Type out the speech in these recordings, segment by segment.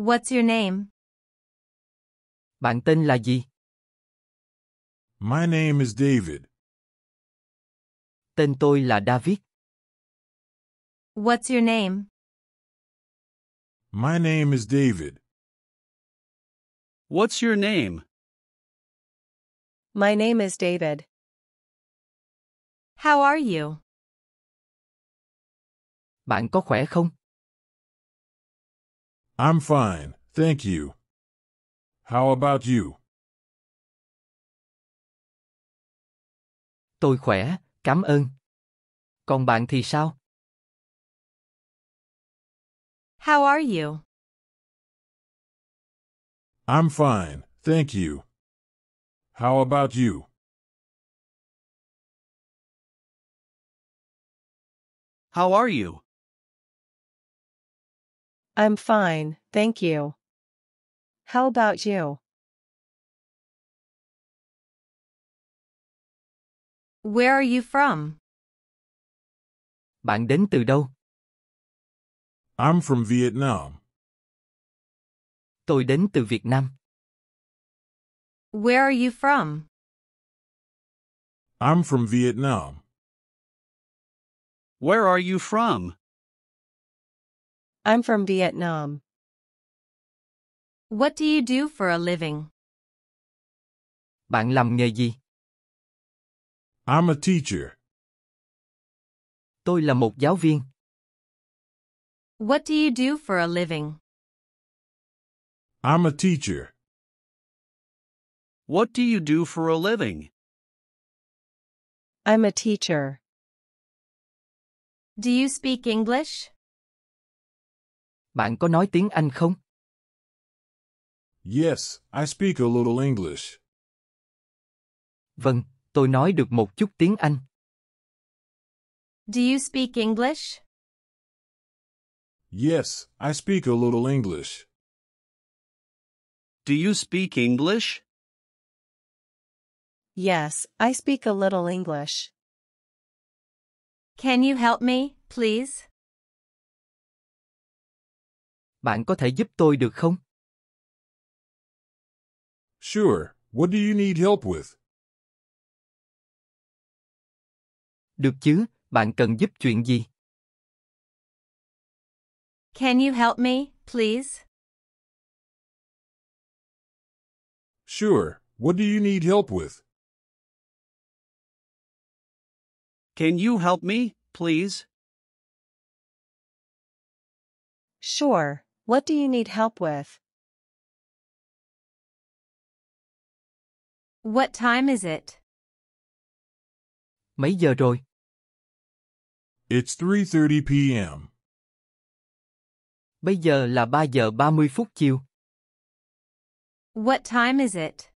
What's your name? Bạn tên là gì? My name is David. Tên tôi là David. What's your name? My name is David. What's your name? My name is David. How are you? Bạn có khỏe không? I'm fine, thank you. How about you? Tôi khỏe, cảm ơn. Còn bạn thì sao? How are you? I'm fine, thank you. How about you? How are you? I'm fine, thank you. How about you? Where are you from? Bạn đến từ đâu? I'm from Vietnam. Tôi đến từ Việt Nam. Where are you from? I'm from Vietnam. Where are you from? I'm from Vietnam. What do you do for a living? Bạn làm nghề gì? I'm a teacher. Tôi là một giáo viên. What do you do for a living? I'm a teacher. What do you do for a living? I'm a teacher. Do you speak English? Bạn có nói tiếng Anh không? Yes, I speak a little English. Vâng, tôi nói được một chút tiếng Anh. Do you speak English? Yes, I speak a little English. Do you speak English? Yes, I speak a little English. Can you help me, please? Bạn có thể giúp tôi được không? Sure, what do you need help with? Được chứ, bạn cần giúp chuyện gì? Can you help me, please? Sure, what do you need help with? Can you help me, please? Sure, what do you need help with? What time is it? Mấy giờ rồi? It's 3:30 p.m. Bây giờ là 3 giờ 30 phút chiều. What time is it?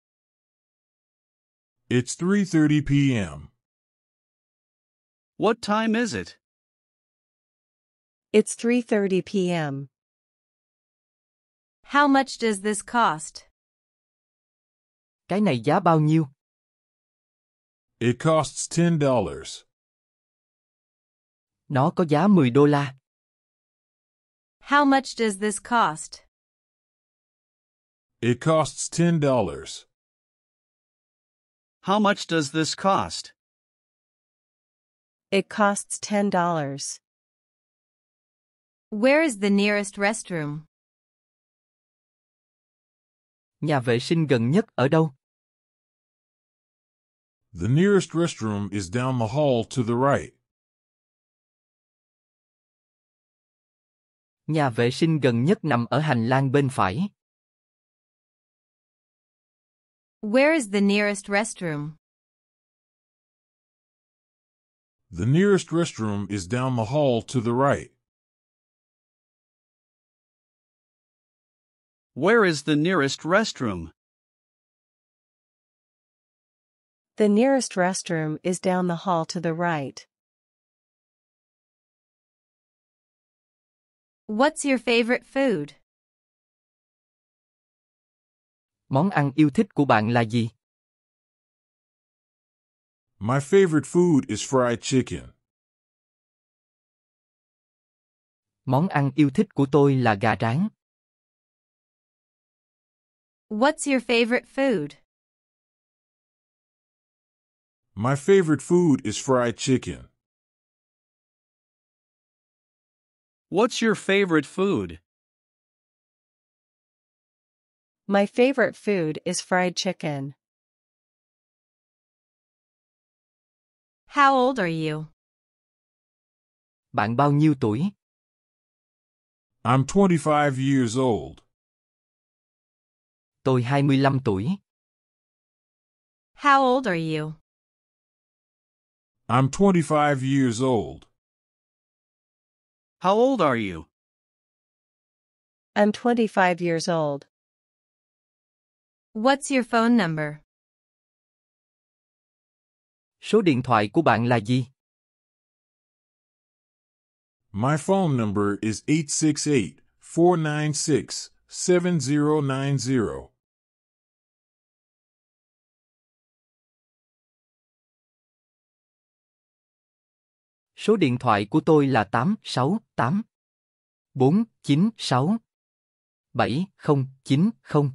It's 3:30 p.m. What time is it? It's 3:30 p.m. How much does this cost? Cái này giá bao nhiêu? It costs $10. Nó có giá 10 đô la. How much does this cost? It costs $10. How much does this cost? It costs $10. Where is the nearest restroom? Nhà vệ sinh gần nhất ở đâu? The nearest restroom is down the hall to the right. Nhà vệ sinh gần nhất nằm ở hành lang bên phải. Where is the nearest restroom? The nearest restroom is down the hall to the right. Where is the nearest restroom? The nearest restroom is down the hall to the right. What's your favorite food? Món ăn yêu thích của bạn là gì? My favorite food is fried chicken. Món ăn yêu thích của tôi là gà rán. What's your favorite food? My favorite food is fried chicken. What's your favorite food? My favorite food is fried chicken. How old are you? Bạn bao nhiêu tuổi? I'm 25 years old. Tôi 25 tuổi. How old are you? I'm 25 years old. How old are you? I'm 25 years old. What's your phone number? Số điện thoại của bạn là gì? My phone number is 868 496 7090. Số điện thoại của tôi là 868 496 7090.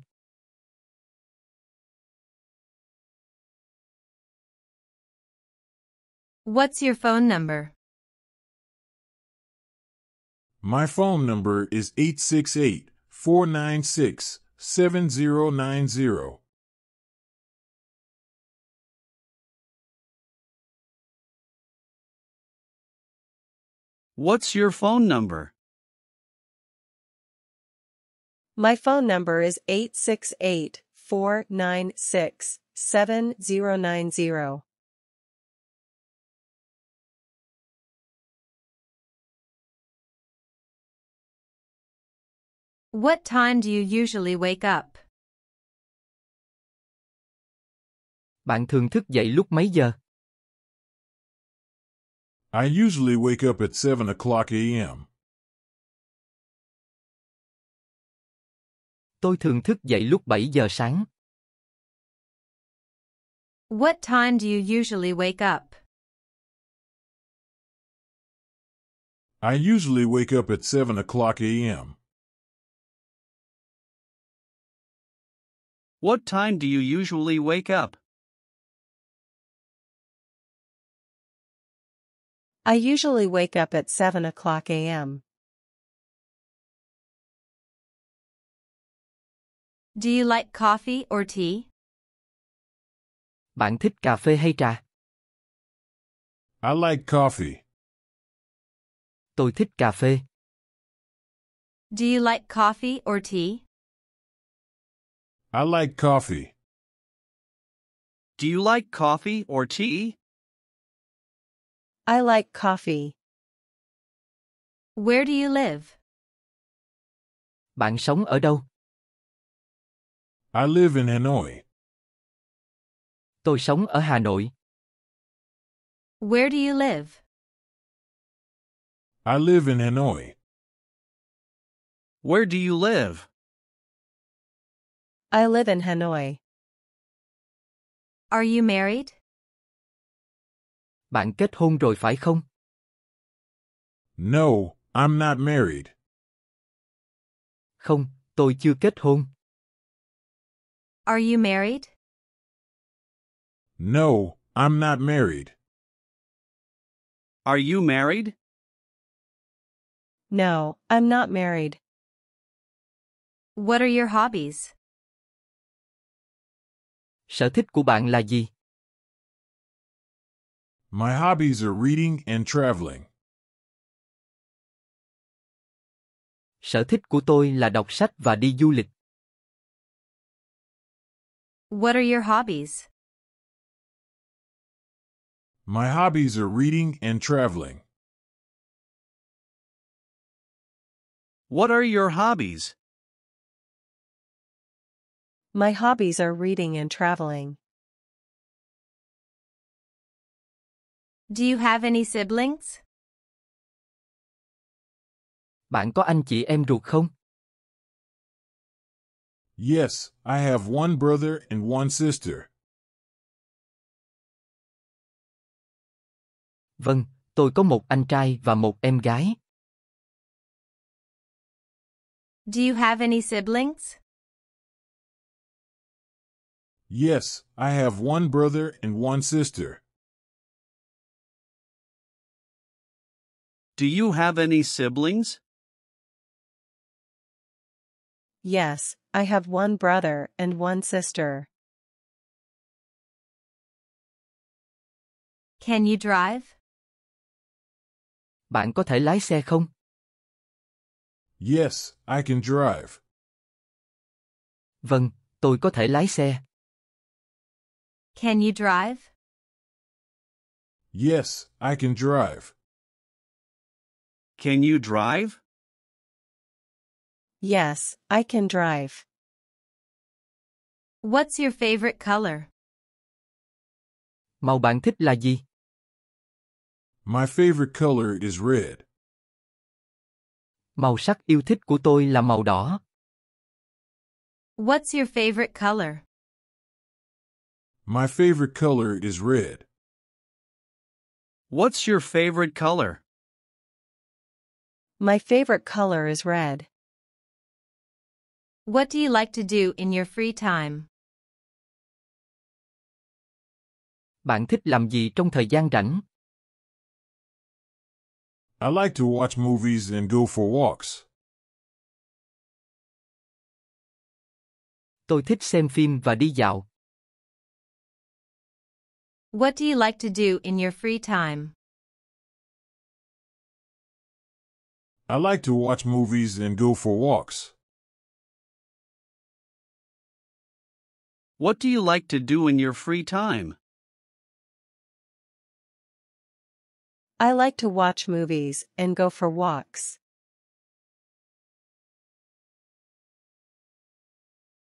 What's your phone number? My phone number is 868 496 7090. What's your phone number? My phone number is 868 496 7090. What time do you usually wake up? Bạn thường thức dậy lúc mấy giờ? I usually wake up at 7 o'clock a.m. Tôi thường thức dậy lúc 7 giờ sáng. What time do you usually wake up? I usually wake up at 7 o'clock a.m. What time do you usually wake up? I usually wake up at 7 o'clock a.m. Do you like coffee or tea? Bạn thích cà phê hay trà? I like coffee. Tôi thích cà phê. Do you like coffee or tea? I like coffee. Do you like coffee or tea? I like coffee. Where do you live? Bạn sống ở đâu? I live in Hanoi. Tôi sống ở Hà Nội. Where do you live? I live in Hanoi. Where do you live? I live in Hanoi. Are you married? Bạn kết hôn rồi phải không? No, I'm not married. Không, tôi chưa kết hôn. Are you married? No, I'm not married. Are you married? No, I'm not married. What are your hobbies? Sở thích của bạn là gì? My hobbies are reading and traveling. Sở thích của tôi là đọc sách và đi du lịch. What are your hobbies? My hobbies are reading and traveling. What are your hobbies? My hobbies are reading and traveling. Do you have any siblings? Bạn có anh chị em ruột không? Yes, I have one brother and one sister. Vâng, tôi có một anh trai và một em gái. Do you have any siblings? Yes, I have one brother and one sister. Do you have any siblings? Yes, I have one brother and one sister. Can you drive? Bạn có thể lái xe không? Yes, I can drive. Vâng, tôi có thể lái xe. Can you drive? Yes, I can drive. Can you drive? Yes, I can drive. What's your favorite color? Màu bạn thích là gì? My favorite color is red. Màu sắc yêu thích của tôi là màu đỏ. What's your favorite color? My favorite color is red. What's your favorite color? My favorite color is red. What do you like to do in your free time? Bạn thích làm gì trong thời gian rảnh? I like to watch movies and go for walks. Tôi thích xem phim và đi dạo. What do you like to do in your free time? I like to watch movies and go for walks. What do you like to do in your free time? I like to watch movies and go for walks.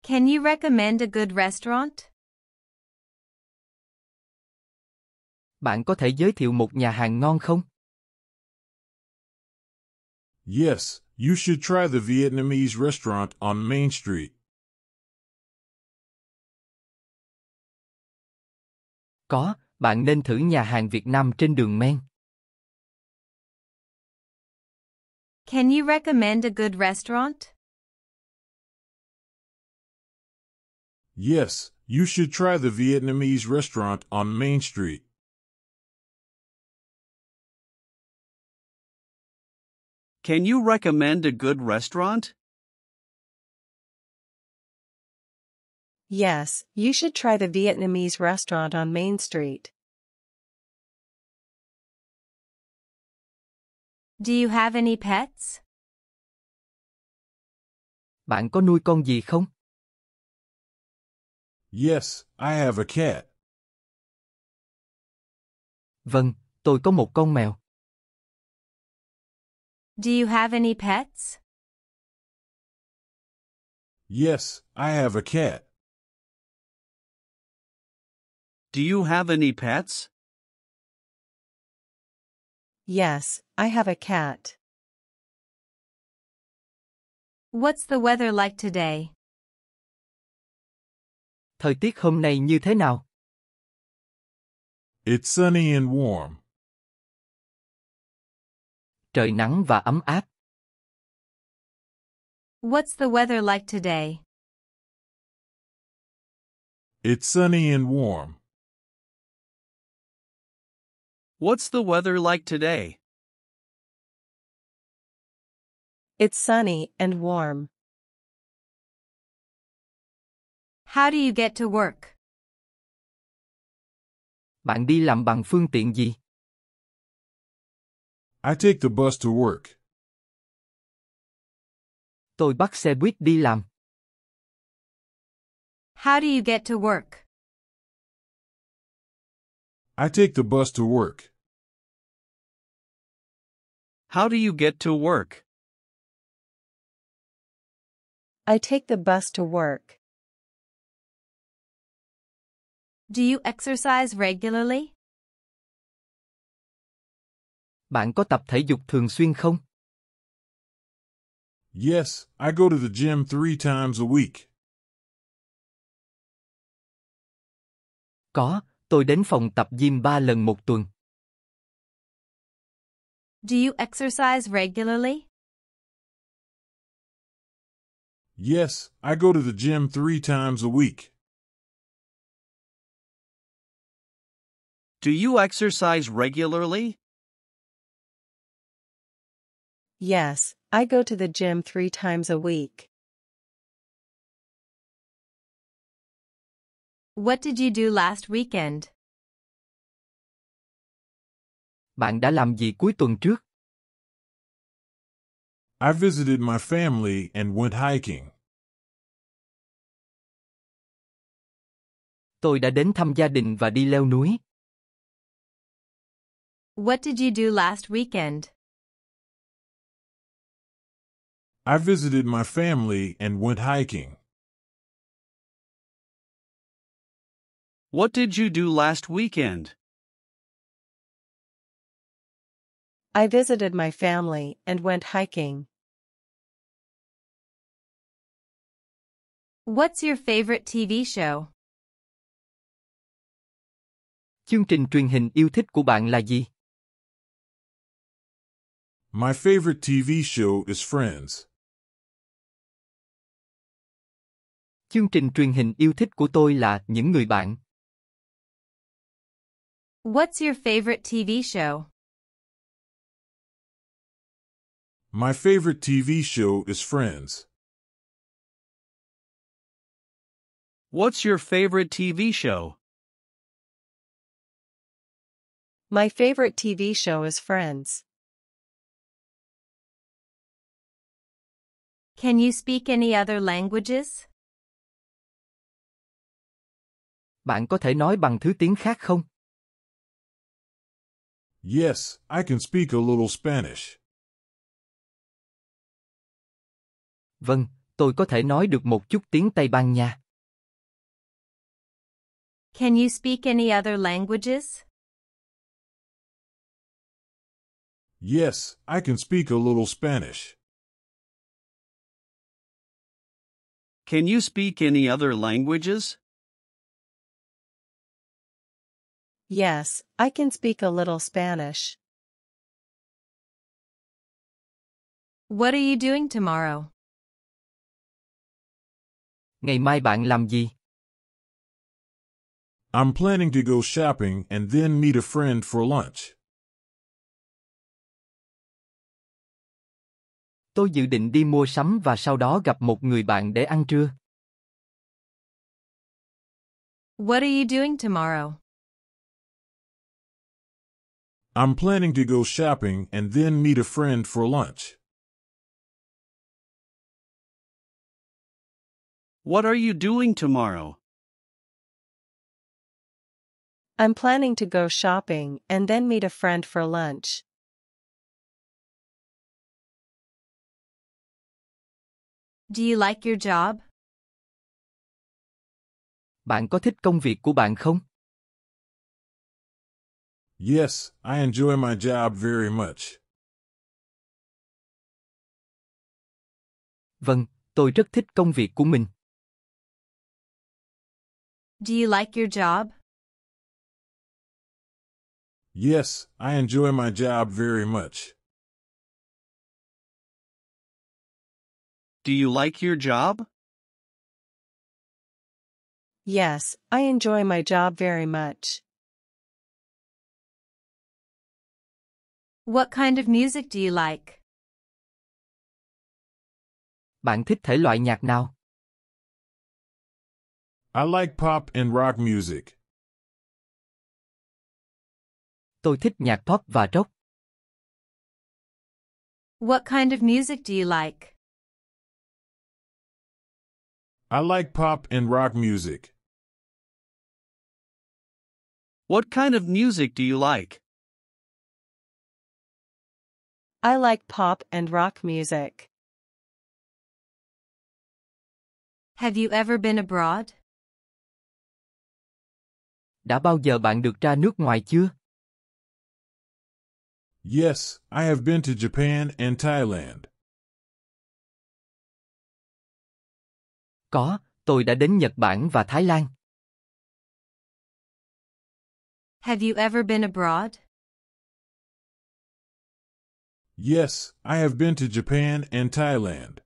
Can you recommend a good restaurant? Bạn có thể giới thiệu một nhà hàng ngon không? Yes, you should try the Vietnamese restaurant on Main Street. Có, bạn nên thử nhà hàng Việt Nam trên đường men. Can you recommend a good restaurant? Yes, you should try the Vietnamese restaurant on Main Street. Can you recommend a good restaurant? Yes, you should try the Vietnamese restaurant on Main Street. Do you have any pets? Bạn có nuôi con gì không? Yes, I have a cat. Vâng, tôi có một con mèo. Do you have any pets? Yes, I have a cat. Do you have any pets? Yes, I have a cat. What's the weather like today? Thời tiết hôm nay như thế nào? It's sunny and warm. Trời nắng và ấm áp. What's the weather like today? It's sunny and warm. What's the weather like today? It's sunny and warm. How do you get to work? Bạn đi làm bằng phương tiện gì? I take the bus to work. Tôi bắt xe buýt đi làm. How do you get to work? I take the bus to work. How do you get to work? I take the bus to work. Do you exercise regularly? Bạn có tập thể dục thường xuyên không? Yes, I go to the gym three times a week. Có, tôi đến phòng tập gym 3 lần một tuần. Do you exercise regularly? Yes, I go to the gym three times a week. Do you exercise regularly? Yes, I go to the gym three times a week. What did you do last weekend? Bạn đã làm gì cuối tuần trước? I visited my family and went hiking. Tôi đã đến thăm gia đình và đi leo núi. What did you do last weekend? I visited my family and went hiking. What did you do last weekend? I visited my family and went hiking. What's your favorite TV show? Chương trình truyền hình yêu thích của bạn là gì? My favorite TV show is Friends. Chương trình truyền hình yêu thích của tôi là Những người bạn. What's your favorite TV show? My favorite TV show is Friends. What's your favorite TV show? My favorite TV show is Friends. Can you speak any other languages? Bạn có thể nói bằng thứ tiếng khác không? Yes, I can speak a little Spanish. Vâng, tôi có thể nói được một chút tiếng Tây Ban Nha. Can you speak any other languages? Yes, I can speak a little Spanish. Can you speak any other languages? Yes, I can speak a little Spanish. What are you doing tomorrow? Ngày mai bạn làm gì? I'm planning to go shopping and then meet a friend for lunch. Tôi dự định đi mua sắm và sau đó gặp một người bạn để ăn trưa. What are you doing tomorrow? I'm planning to go shopping and then meet a friend for lunch. What are you doing tomorrow? I'm planning to go shopping and then meet a friend for lunch. Do you like your job? Bạn có thích công việc của bạn không? Yes, I enjoy my job very much. Vâng, tôi rất thích công việc của mình. Do you like your job? Yes, I enjoy my job very much. Do you like your job? Yes, I enjoy my job very much. What kind of music do you like? Bạn thích thể loại nhạc nào? I like pop and rock music. Tôi thích nhạc pop và rock. What kind of music do you like? I like pop and rock music. What kind of music do you like? I like pop and rock music. Have you ever been abroad? Đã bao giờ bạn được ra nước ngoài chưa? Yes, I have been to Japan and Thailand. Có, tôi đã đến Nhật Bản và Thái Lan. Have you ever been abroad? Yes, I have been to Japan and Thailand.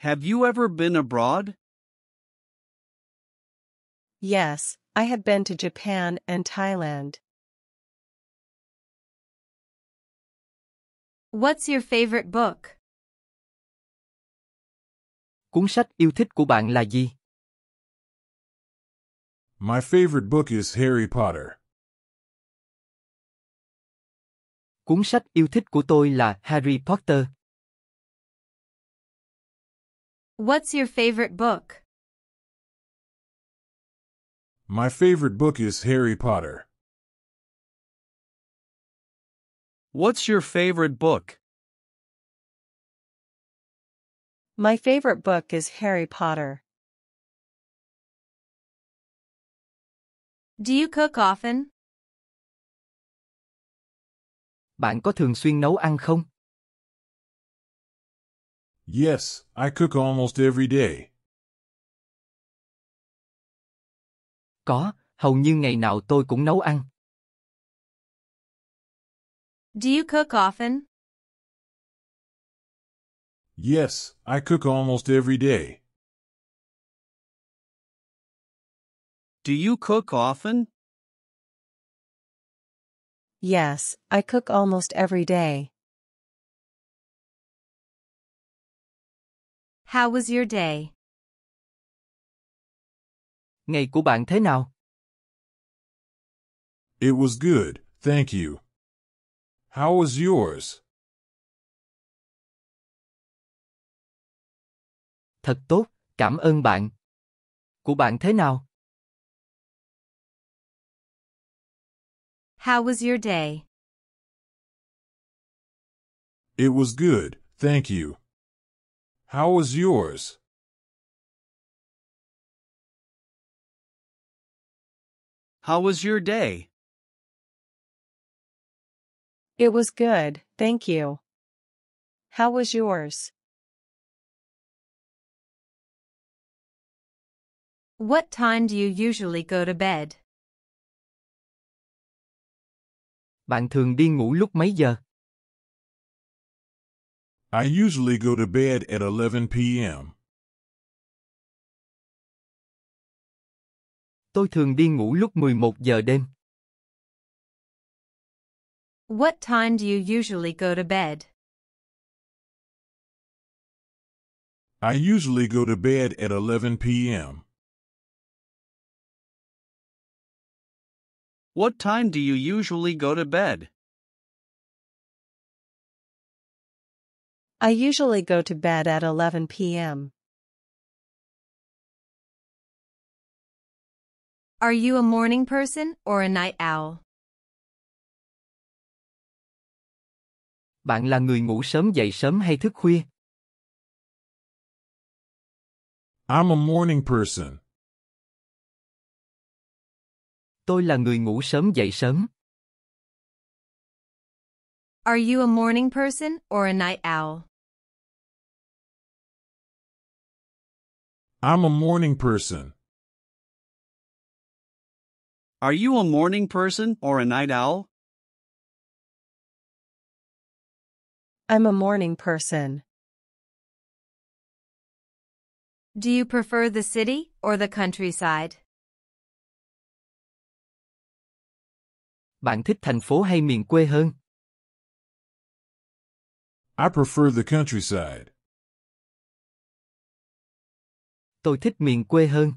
Have you ever been abroad? Yes, I have been to Japan and Thailand. What's your favorite book? Cuốn sách yêu thích của bạn là gì? My favorite book is Harry Potter. Cuốn sách yêu thích của tôi là Harry Potter. What's your favorite book? My favorite book is Harry Potter. What's your favorite book? My favorite book is Harry Potter. Do you cook often? Bạn có thường xuyên nấu ăn không? Yes, I cook almost every day. Có, hầu như ngày nào tôi cũng nấu ăn. Do you cook often? Yes, I cook almost every day. Do you cook often? Yes, I cook almost every day. How was your day? Ngày của bạn thế nào? It was good, thank you. How was yours? Thật tốt, cảm ơn bạn. Của bạn thế nào? How was your day? It was good, thank you. How was yours? How was your day? It was good, thank you. How was yours? What time do you usually go to bed? Bạn thường đi ngủ lúc mấy giờ? I usually go to bed at 11 p.m. Tôi thường đi ngủ lúc 11 giờ đêm. What time do you usually go to bed? I usually go to bed at 11 p.m. What time do you usually go to bed? I usually go to bed at 11 p.m. Are you a morning person or a night owl? Bạn là người ngủ sớm dậy sớm hay thức khuya? I'm a morning person. Tôi là người ngủ sớm dậy sớm. Are you a morning person or a night owl? I'm a morning person. Are you a morning person or a night owl? I'm a morning person. Do you prefer the city or the countryside? Bạn thích thành phố hay miền quê hơn? I prefer the countryside. Tôi thích miền quê hơn.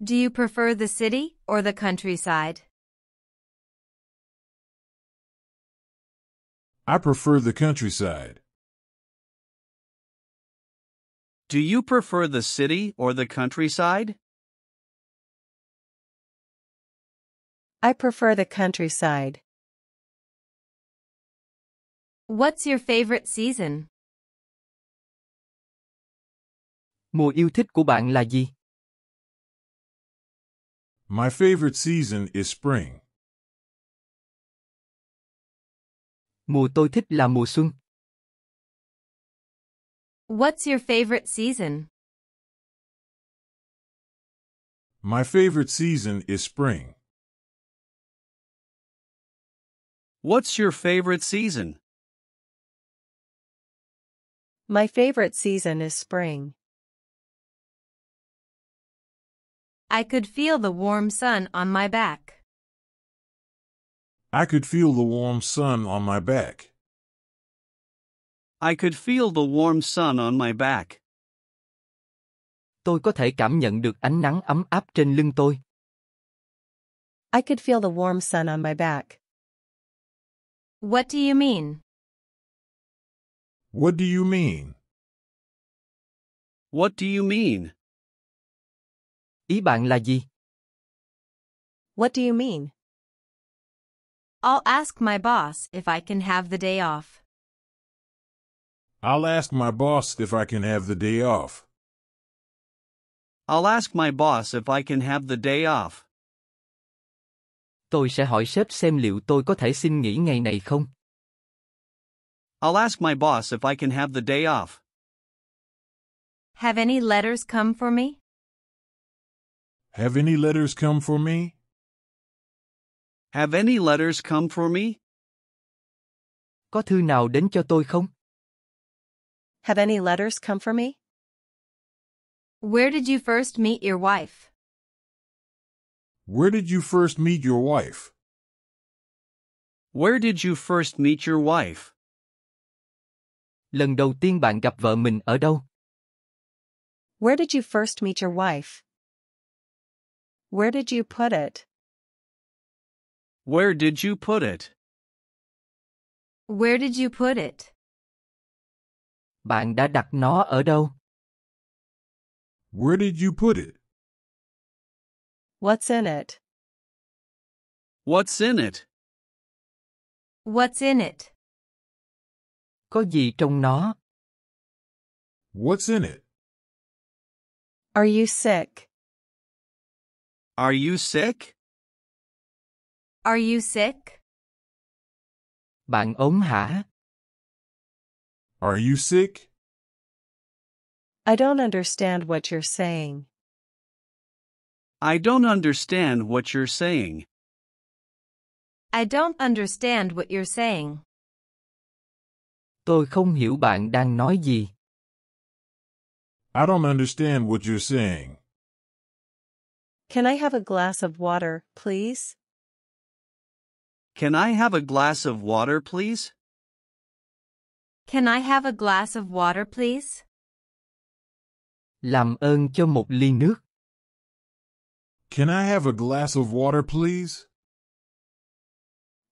Do you prefer the city or the countryside? I prefer the countryside. Do you prefer the city or the countryside? I prefer the countryside. What's your favorite season? Mùa yêu thích của bạn là gì? My favorite season is spring. Mùa tôi thích là mùa xuân. What's your favorite season? My favorite season is spring. What's your favorite season? My favorite season is spring. I could feel the warm sun on my back. I could feel the warm sun on my back. I could feel the warm sun on my back. Tôi có thể cảm nhận được ánh nắng ấm áp trên lưng tôi. I could feel the warm sun on my back. What do you mean? What do you mean? What do you mean? Ý bạn là gì? What do you mean? I'll ask my boss if I can have the day off. I'll ask my boss if I can have the day off. I'll ask my boss if I can have the day off. Tôi sẽ hỏi sếp xem liệu tôi có thể xin nghỉ ngày này không. I'll ask my boss if I can have the day off. Have any letters come for me? Have any letters come for me? Have any letters come for me? Có thư nào đến cho tôi không? Have any letters come for me? Where did you first meet your wife? Where did you first meet your wife? Where did you first meet your wife? Lần đầu tiên bạn gặp vợ mình ở đâu? Where did you first meet your wife? Where did you put it? Where did you put it? Where did you put it? Bạn đã đặt nó ở đâu? Where did you put it? What's in it? What's in it? What's in it? Có gì trong nó? What's in it? Are you sick? Are you sick? Are you sick? Bạn ốm hả? Are you sick? I don't understand what you're saying. I don't understand what you're saying. I don't understand what you're saying. Tôi không hiểu bạn đang nói gì. I don't understand what you're saying. Can I have a glass of water, please? Can I have a glass of water, please? Can I have a glass of water, please? Làm ơn cho một ly nước. Can I have a glass of water, please?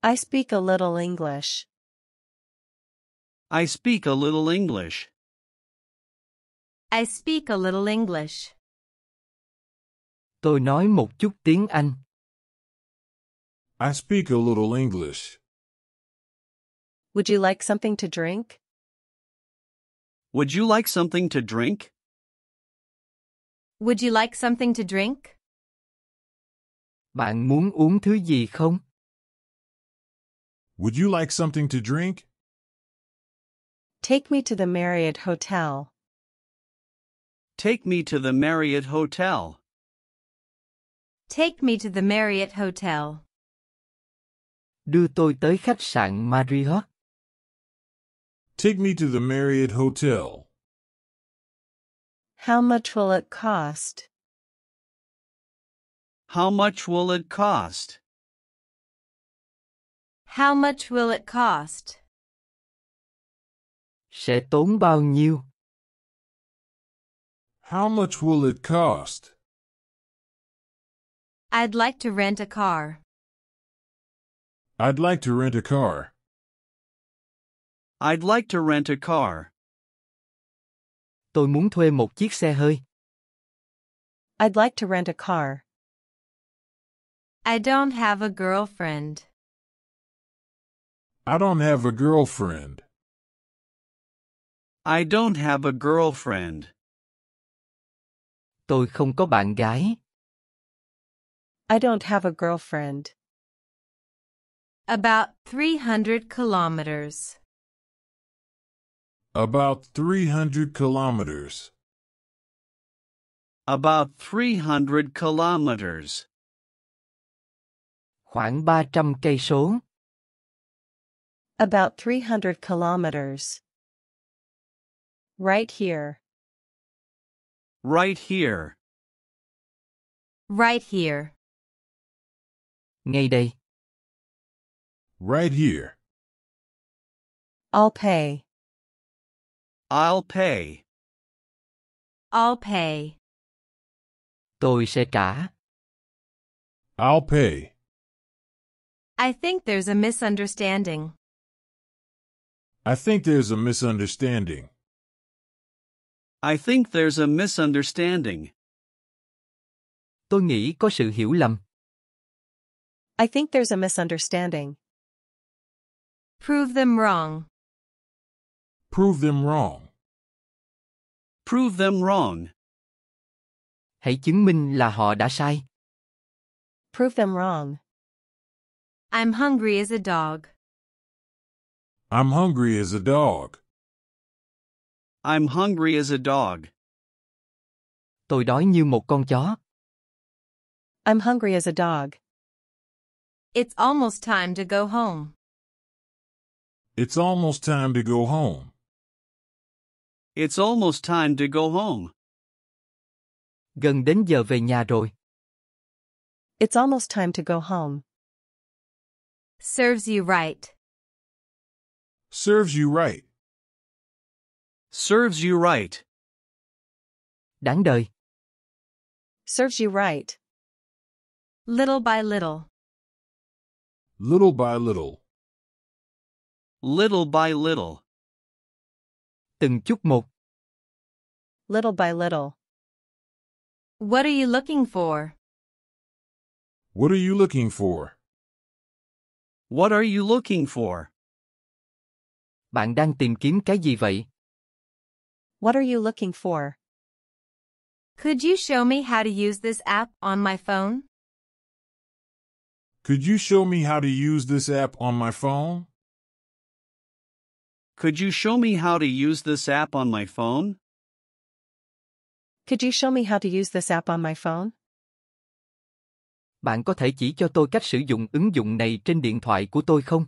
I speak a little English. I speak a little English. I speak a little English. Tôi nói một chút tiếng Anh. I speak a little English. Would you like something to drink? Would you like something to drink? Would you like something to drink? Bạn muốn uống thứ gì không? Would you like something to drink? Take me to the Marriott Hotel. Take me to the Marriott Hotel. Take me to the Marriott Hotel. Đưa tôi tới khách sạn Marriott. Take me to the Marriott Hotel. How much will it cost? How much will it cost? How much will it cost? Sẽ tốn bao nhiêu? How much will it cost? I'd like to rent a car. I'd like to rent a car. I'd like to rent a car. Tôi muốn thuê một chiếc xe hơi. I'd like to rent a car. I don't have a girlfriend. I don't have a girlfriend. I don't have a girlfriend. Tôi không có bạn gái. I don't have a girlfriend. About 300 kilometers. About 300 kilometers. About 300 kilometers. Khoảng 300 cây số. About 300 kilometers. Right here. Right here. Right here. Ngay đây. Right here. I'll pay. I'll pay. I'll pay. Tôi sẽ trả. I'll pay. I think there's a misunderstanding. I think there's a misunderstanding. I think there's a misunderstanding. Tôi nghĩ có sự hiểu lầm. I think there's a misunderstanding. Prove them wrong. Prove them wrong. Prove them wrong. Hãy chứng minh là họ đã sai. Prove them wrong. I'm hungry as a dog. I'm hungry as a dog. I'm hungry as a dog. Tôi đói như một con chó. I'm hungry as a dog. It's almost time to go home. It's almost time to go home. It's almost time to go home. Gần đến giờ về nhà rồi. It's almost time to go home. Serves you right. Serves you right. Serves you right. Đáng đời. Serves you right. Little by little. Little by little. Little by little. Từng chút một. Little by little. What are you looking for? What are you looking for? What are you looking for? Bạn đang tìm kiếm cái gì vậy? What are you looking for? Could you show me how to use this app on my phone? Could you show me how to use this app on my phone? Could you show me how to use this app on my phone? Could you show me how to use this app on my phone? Bạn có thể chỉ cho tôi cách sử dụng ứng dụng này trên điện thoại của tôi không?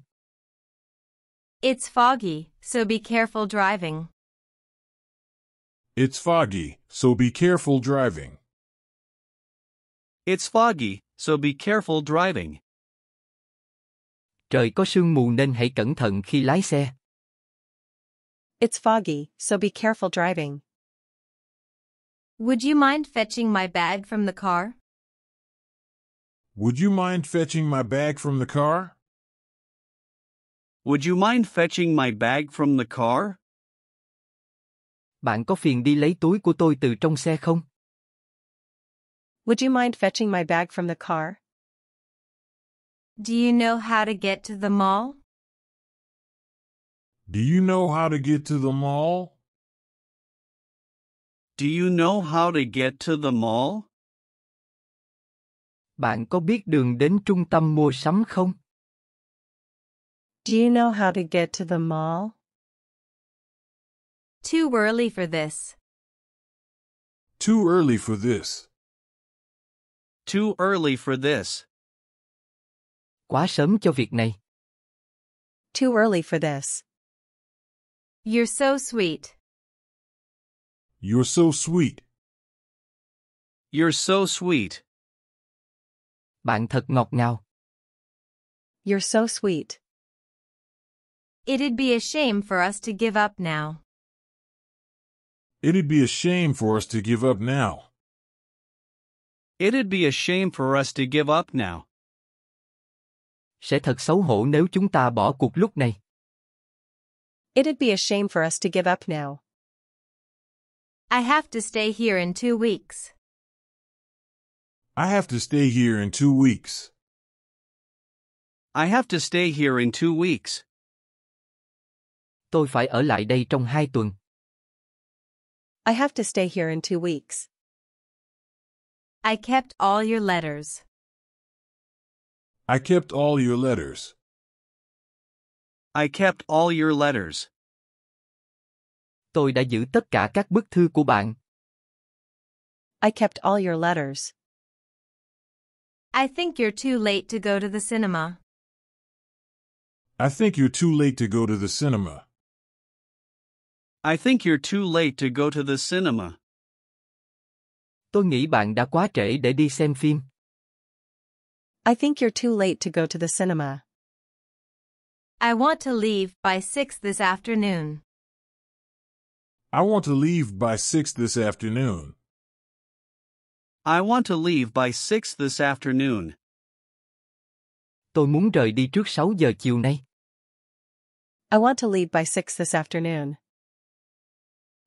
It's foggy, so be careful driving. It's foggy, so be careful driving. It's foggy, so be careful driving. Trời có sương mù nên hãy cẩn thận khi lái xe. It's foggy, so be careful driving. Would you mind fetching my bag from the car? Would you mind fetching my bag from the car? Would you mind fetching my bag from the car? Bạn có phiền đi lấy túi của tôi từ trong xe không? Would you mind fetching my bag from the car? Do you know how to get to the mall? Do you know how to get to the mall? Do you know how to get to the mall? Bạn có biết đường đến trung tâm mua sắm không? Do you know how to get to the mall? Too early for this. Too early for this. Too early for this. Quá sớm cho việc này. Too early for this. You're so sweet. You're so sweet. You're so sweet. Bạn thật ngọt ngào. You're so sweet. It'd be a shame for us to give up now. It'd be a shame for us to give up now. It'd be a shame for us to give up now. Sẽ thật xấu hổ nếu chúng ta bỏ cuộc lúc này. It'd be a shame for us to give up now. I have to stay here in two weeks. I have to stay here in two weeks. I have to stay here in two weeks. Tôi phải ở lại đây trong hai tuần. I have to stay here in two weeks. I kept all your letters. I kept all your letters. I kept all your letters. Tôi đã giữ tất cả các bức thư của bạn. I kept all your letters. I think you're too late to go to the cinema. I think you're too late to go to the cinema. I think you're too late to go to the cinema. Tôi nghĩ bạn đã quá trễ để đi xem phim. I think you're too late to go to the cinema. I want to leave by 6 this afternoon. I want to leave by 6 this afternoon. I want to leave by 6 this afternoon. Tôi muốn rời đi trước 6 giờ chiều nay. I want to leave by 6 this afternoon.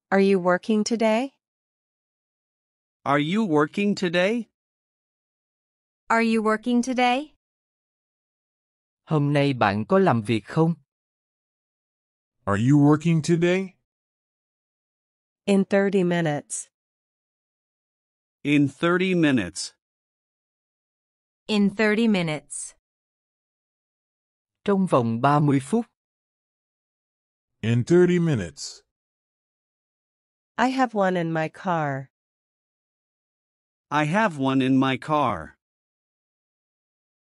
Are you working today? Are you working today? Are you working today? Hôm nay bạn có làm việc không? Are you working today? In 30 minutes. In 30 minutes. In 30 minutes. Trong vòng 30 phút. In 30 minutes. I have one in my car. I have one in my car.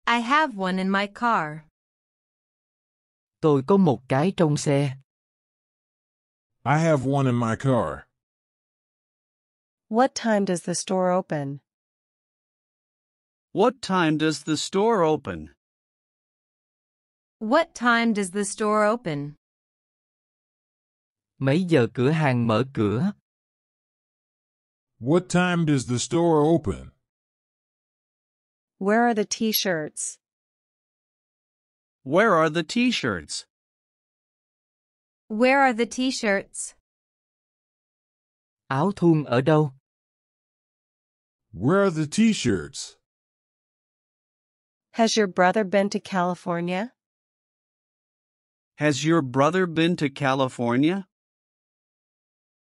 I have one in my car. Tôi có một cái trong xe. I have one in my car. What time does the store open? What time does the store open? What time does the store open? Mấy giờ cửa hàng mở cửa? What time does the store open? Where are the t-shirts? Where are the t-shirts? Where are the t-shirts? Áo thun ở đâu? Where are the t-shirts? Has your brother been to California? Has your brother been to California?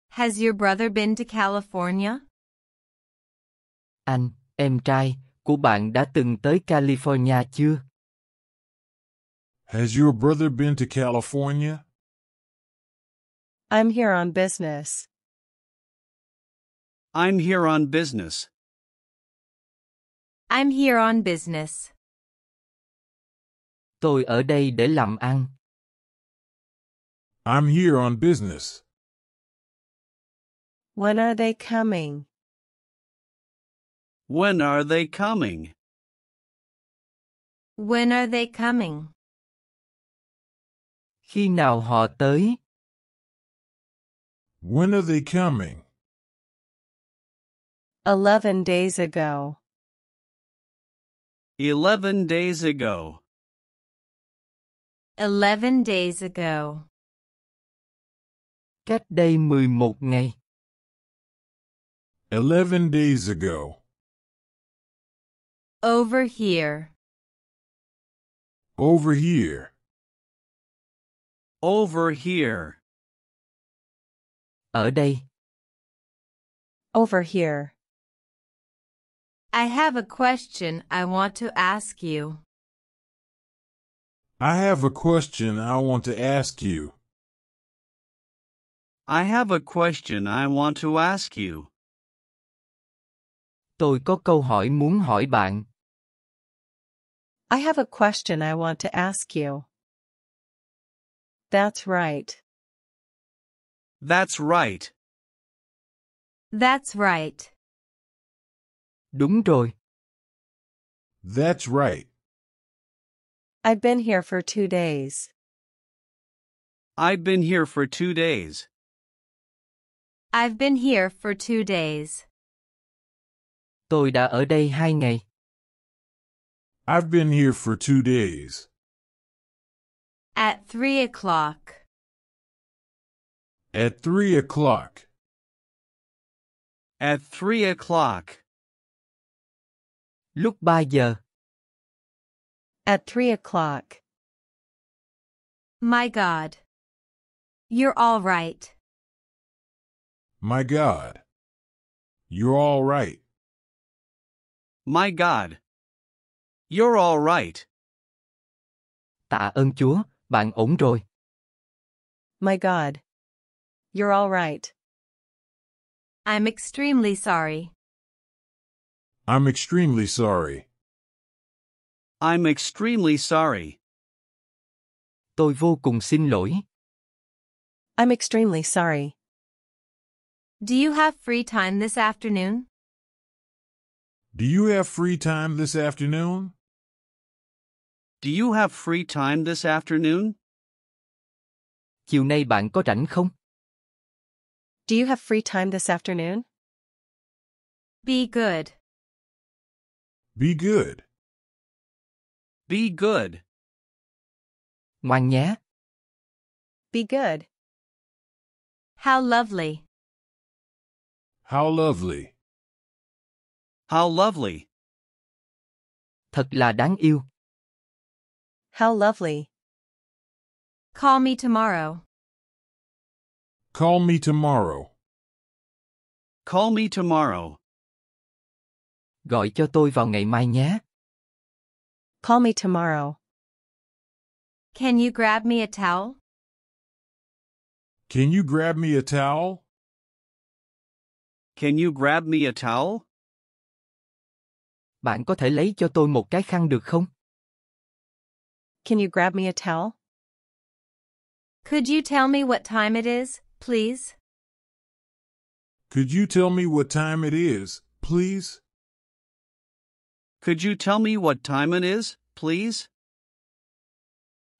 Has your brother been to California? Anh, em trai, của bạn đã từng tới California chưa? Has your brother been to California? I'm here on business. I'm here on business. I'm here on business. Tôi ở đây để làm ăn. I'm here on business. When are they coming? When are they coming? When are they coming? Khi nào họ tới? When are they coming? Eleven days ago. Eleven days ago. Eleven days ago. Cách đây 11 ngày. 11 days ago. Over here. Over here. Over here. Ở đây. Over here. I have a question I want to ask you. I have a question I want to ask you. I have a question I want to ask you. Tôi có câu hỏi muốn hỏi bạn. I have a question I want to ask you. That's right. That's right. That's right. Đúng rồi. That's right. I've been here for two days. I've been here for two days. I've been here for two days. Tôi đã ở đây hai ngày. I've been here for two days. At three o'clock. At three o'clock. At three o'clock. Lúc 3 giờ. At three o'clock. My God. You're all right. My God. You're all right. My God. You're all right. Tạ ơn Chúa, bạn ổn rồi. My God. You're all right. I'm extremely sorry. I'm extremely sorry. I'm extremely sorry. Tôi vô cùng xin lỗi. I'm extremely sorry. Do you have free time this afternoon? Do you have free time this afternoon? Do you have free time this afternoon? Chiều nay bạn có rảnh không? Do you have free time this afternoon? Be good. Be good. Be good. Ngoan nhé. Be good. How lovely. How lovely. How lovely. Thật là đáng yêu. How lovely. Call me tomorrow. Call me tomorrow. Call me tomorrow. Gọi cho tôi vào ngày mai nhé. Call me tomorrow. Can you grab me a towel? Can you grab me a towel? Can you grab me a towel? Bạn có thể lấy cho tôi một cái khăn được không? Can you grab me a towel? Could you tell me what time it is, please? Could you tell me what time it is, please? Could you tell me what time it is, please?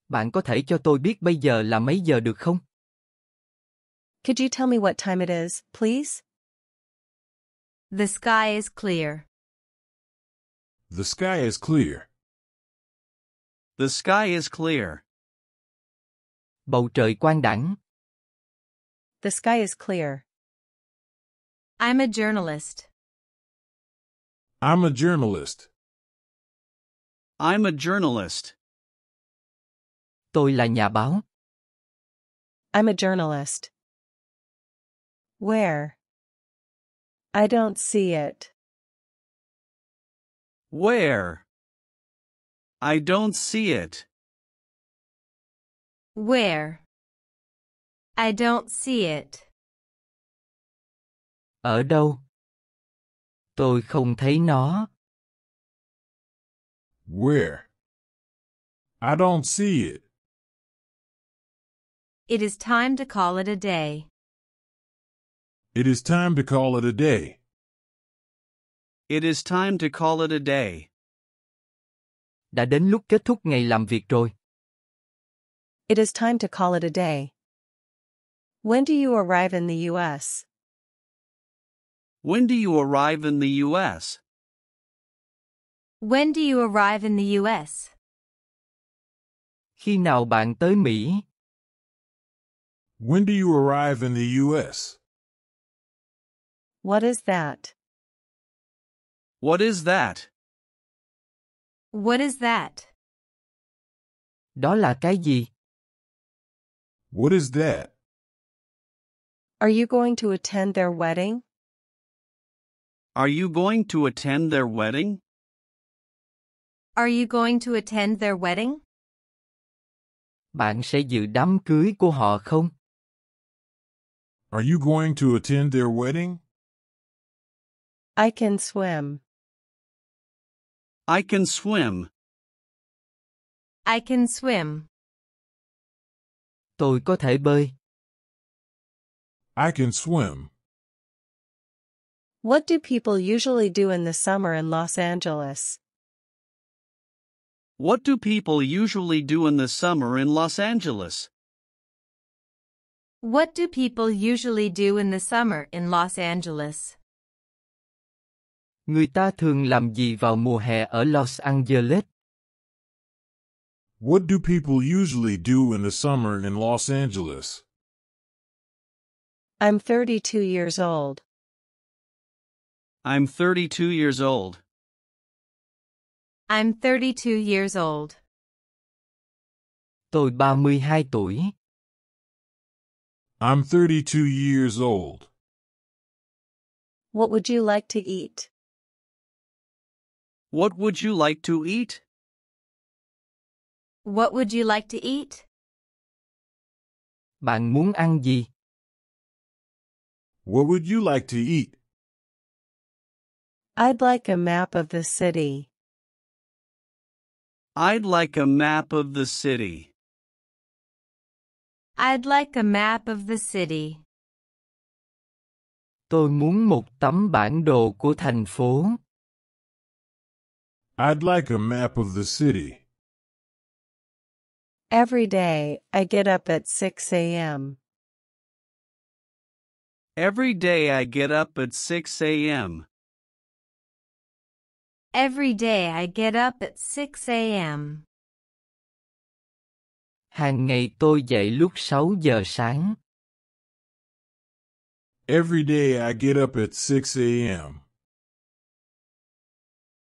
Bạn có thể cho tôi biết bây giờ là mấy giờ được không? Could you tell me what time it is, please? The sky is clear. The sky is clear. The sky is clear. Bầu trời quang đãng. The sky is clear. I'm a journalist. I'm a journalist. I'm a journalist. Tôi là nhà báo. I'm a journalist. Where? I don't see it. Where? I don't see it. Where? I don't see it. Ở đâu? Tôi không thấy nó. Where? I don't see it. It is time to call it a day. It is time to call it a day. It is time to call it a day. Đã đến lúc kết thúc ngày làm việc rồi. It is time to call it a day. When do you arrive in the U.S.? When do you arrive in the U.S.? When do you arrive in the U.S.? Khi nào bạn tới Mỹ? When do you arrive in the U.S.? What is that? What is that? What is that? Đó là cái gì? What is that? Are you going to attend their wedding? Are you going to attend their wedding? Are you going to attend their wedding? Bạn sẽ dự đám cưới của họ không? Are you going to attend their wedding? I can swim. I can swim. I can swim. Tôi có thể bơi. I can swim. What do people usually do in the summer in Los Angeles? What do people usually do in the summer in Los Angeles? What do people usually do in the summer in Los Angeles? Người ta thường làm gì vào mùa hè ở Los Angeles? What do people usually do in the summer in Los Angeles? I'm 32 years old. I'm 32 years old. I'm 32 years old. Tôi 32 tuổi. I'm 32 years old. What would you like to eat? What would you like to eat? What would you like to eat? Bạn muốn ăn gì? What would you like to eat? I'd like a map of the city. I'd like a map of the city. I'd like a map of the city. Tôi muốn một tấm bản đồ của thành phố. I'd like a map of the city. Every day, I get up at 6 a.m. Every day I get up at 6 a.m. Every day I get up at 6 a.m. Hàng ngày tôi dậy lúc 6 giờ sáng. Every day I get up at 6 a.m.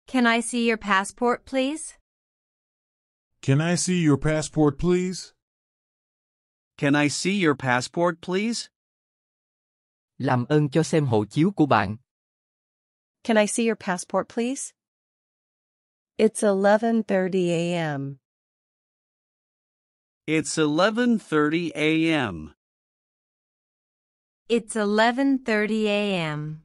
Can I see your passport, please? Can I see your passport, please? Can I see your passport, please? Làm ơn cho xem hộ chiếu của bạn. Can I see your passport, please? It's 11:30 a.m. It's 11:30 a.m. It's 11:30 a.m.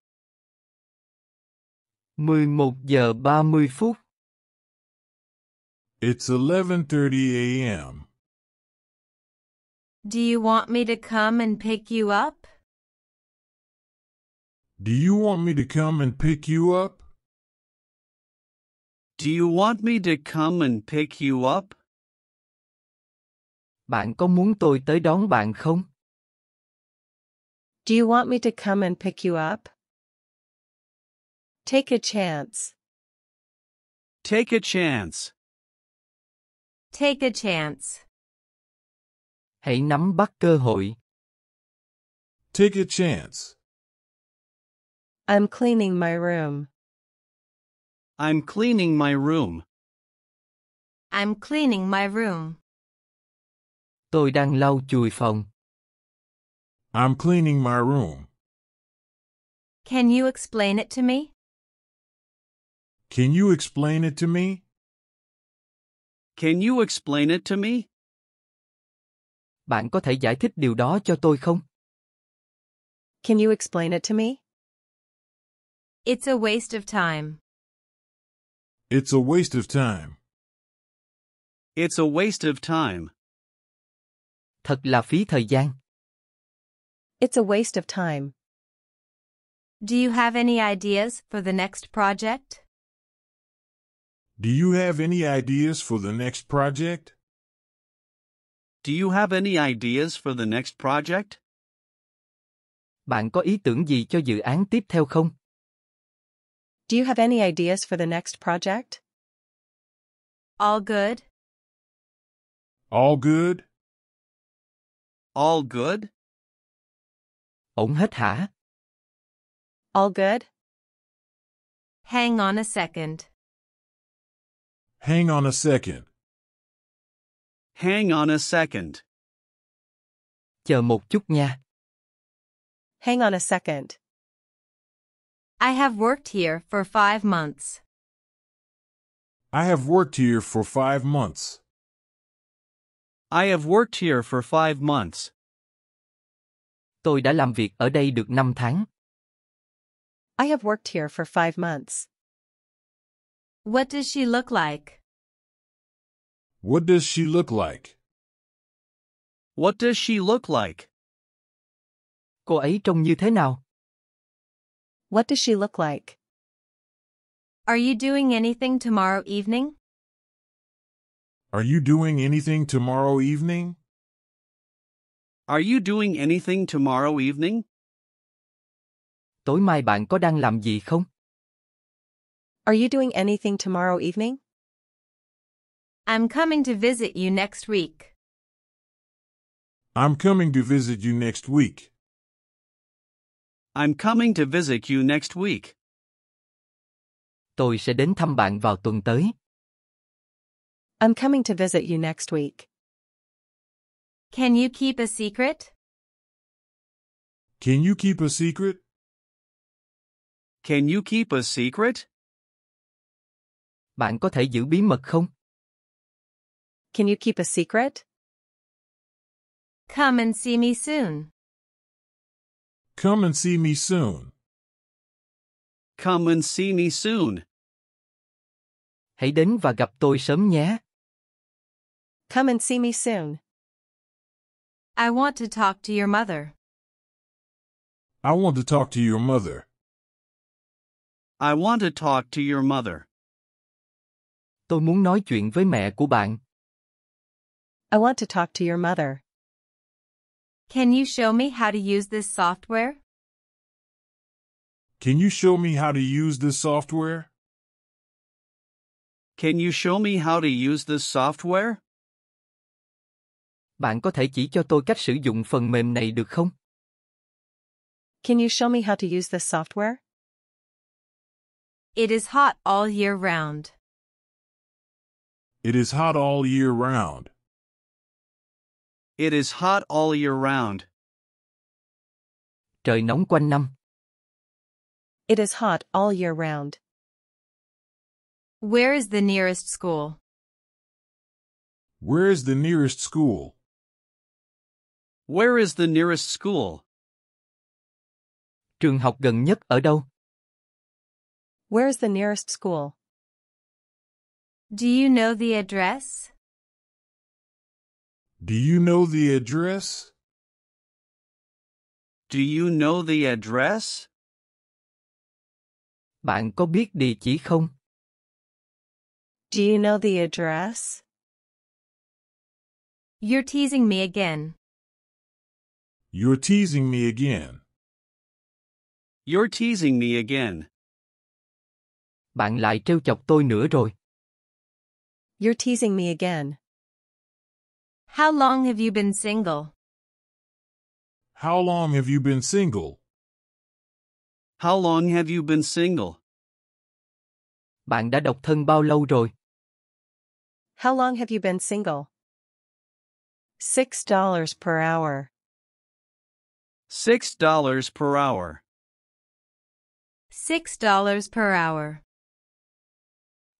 11 giờ 30 phút. It's 11:30 a.m. Do you want me to come and pick you up? Do you want me to come and pick you up? Do you want me to come and pick you up? Bạn có muốn tôi tới đón bạn không? Do you want me to come and pick you up? Take a chance. Take a chance. Take a chance. Hãy nắm bắt cơ hội. Take a chance. I'm cleaning my room. I'm cleaning my room. I'm cleaning my room. Tôi đang lau chùi phòng. I'm cleaning my room. Can you explain it to me? Can you explain it to me? Can you explain it to me? Bạn có thể giải thích điều đó cho tôi không? Can you explain it to me? It's a waste of time. It's a waste of time. It's a waste of time. Thật là phí thời gian. It's a waste of time. Do you have any ideas for the next project? Do you have any ideas for the next project? Do you have any ideas for the next project? Bạn có ý tưởng gì cho dự án tiếp theo không? Do you have any ideas for the next project? All good? All good? All good? Ổn hết hả? All good? Hang on a second. Hang on a second. Hang on a second. Chờ một chút nha. Hang on a second. I have worked here for five months. I have worked here for five months. I have worked here for five months. Tôi đã làm việc ở đây được 5 tháng. I have worked here for five months. What does she look like? What does she look like? What does she look like? Cô ấy trông như thế nào? What does she look like? Are you doing anything tomorrow evening? Are you doing anything tomorrow evening? Are you doing anything tomorrow evening? Tối mai bạn có đang làm gì không? Are you doing anything tomorrow evening? I'm coming to visit you next week. I'm coming to visit you next week. I'm coming to visit you next week. Tôi sẽ đến thăm bạn vào tuần tới. I'm coming to visit you next week. Can you keep a secret? Can you keep a secret? Can you keep a secret? Bạn có thể giữ bí mật không? Can you keep a secret? Come and see me soon. Come and see me soon. Come and see me soon. Hãy đến và gặp tôi sớm nhé. Come and see me soon. I want to talk to your mother. I want to talk to your mother. I want to talk to your mother. Tôi muốn nói chuyện với mẹ của bạn. I want to talk to your mother. Can you show me how to use this software? Can you show me how to use this software? Can you show me how to use this software? Bạn có thể chỉ cho tôi cách sử dụng phần mềm này được không? Can you show me how to use this software? It is hot all year round. It is hot all year round. It is hot all year round. Trời nóng quanh năm. It is hot all year round. Where is the nearest school? Where is the nearest school? Where is the nearest school? Trường học gần nhất ở đâu? Where is the nearest school? Do you know the address? Do you know the address? Do you know the address? Bạn có biết địa chỉ không? Do you know the address? You're teasing me again. You're teasing me again. You're teasing me again. Bạn lại trêu chọc tôi nữa rồi. You're teasing me again. How long have you been single? How long have you been single? How long have you been single? Bạn đã độc thân bao lâu rồi? How long have you been single? Six dollars per hour. Six dollars per hour. Six dollars per hour.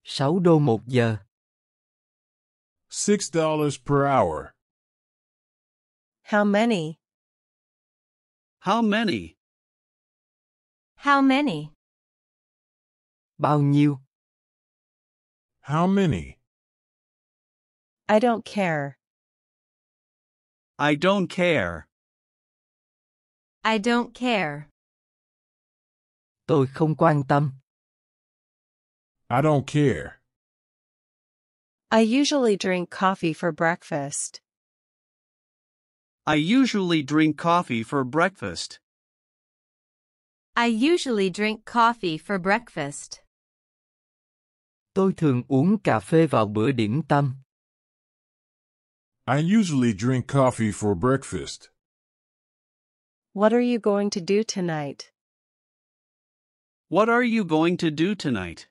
6 đô một giờ. Six dollars per hour. How many? How many? How many? Bao nhiêu? How many? I don't care. I don't care. I don't care. Tôi không quan tâm. I don't care. I usually drink coffee for breakfast. I usually drink coffee for breakfast. I usually drink coffee for breakfast. Tôi thường uống cà phê vào bữa điểm tâm. I usually drink coffee for breakfast. What are you going to do tonight? What are you going to do tonight?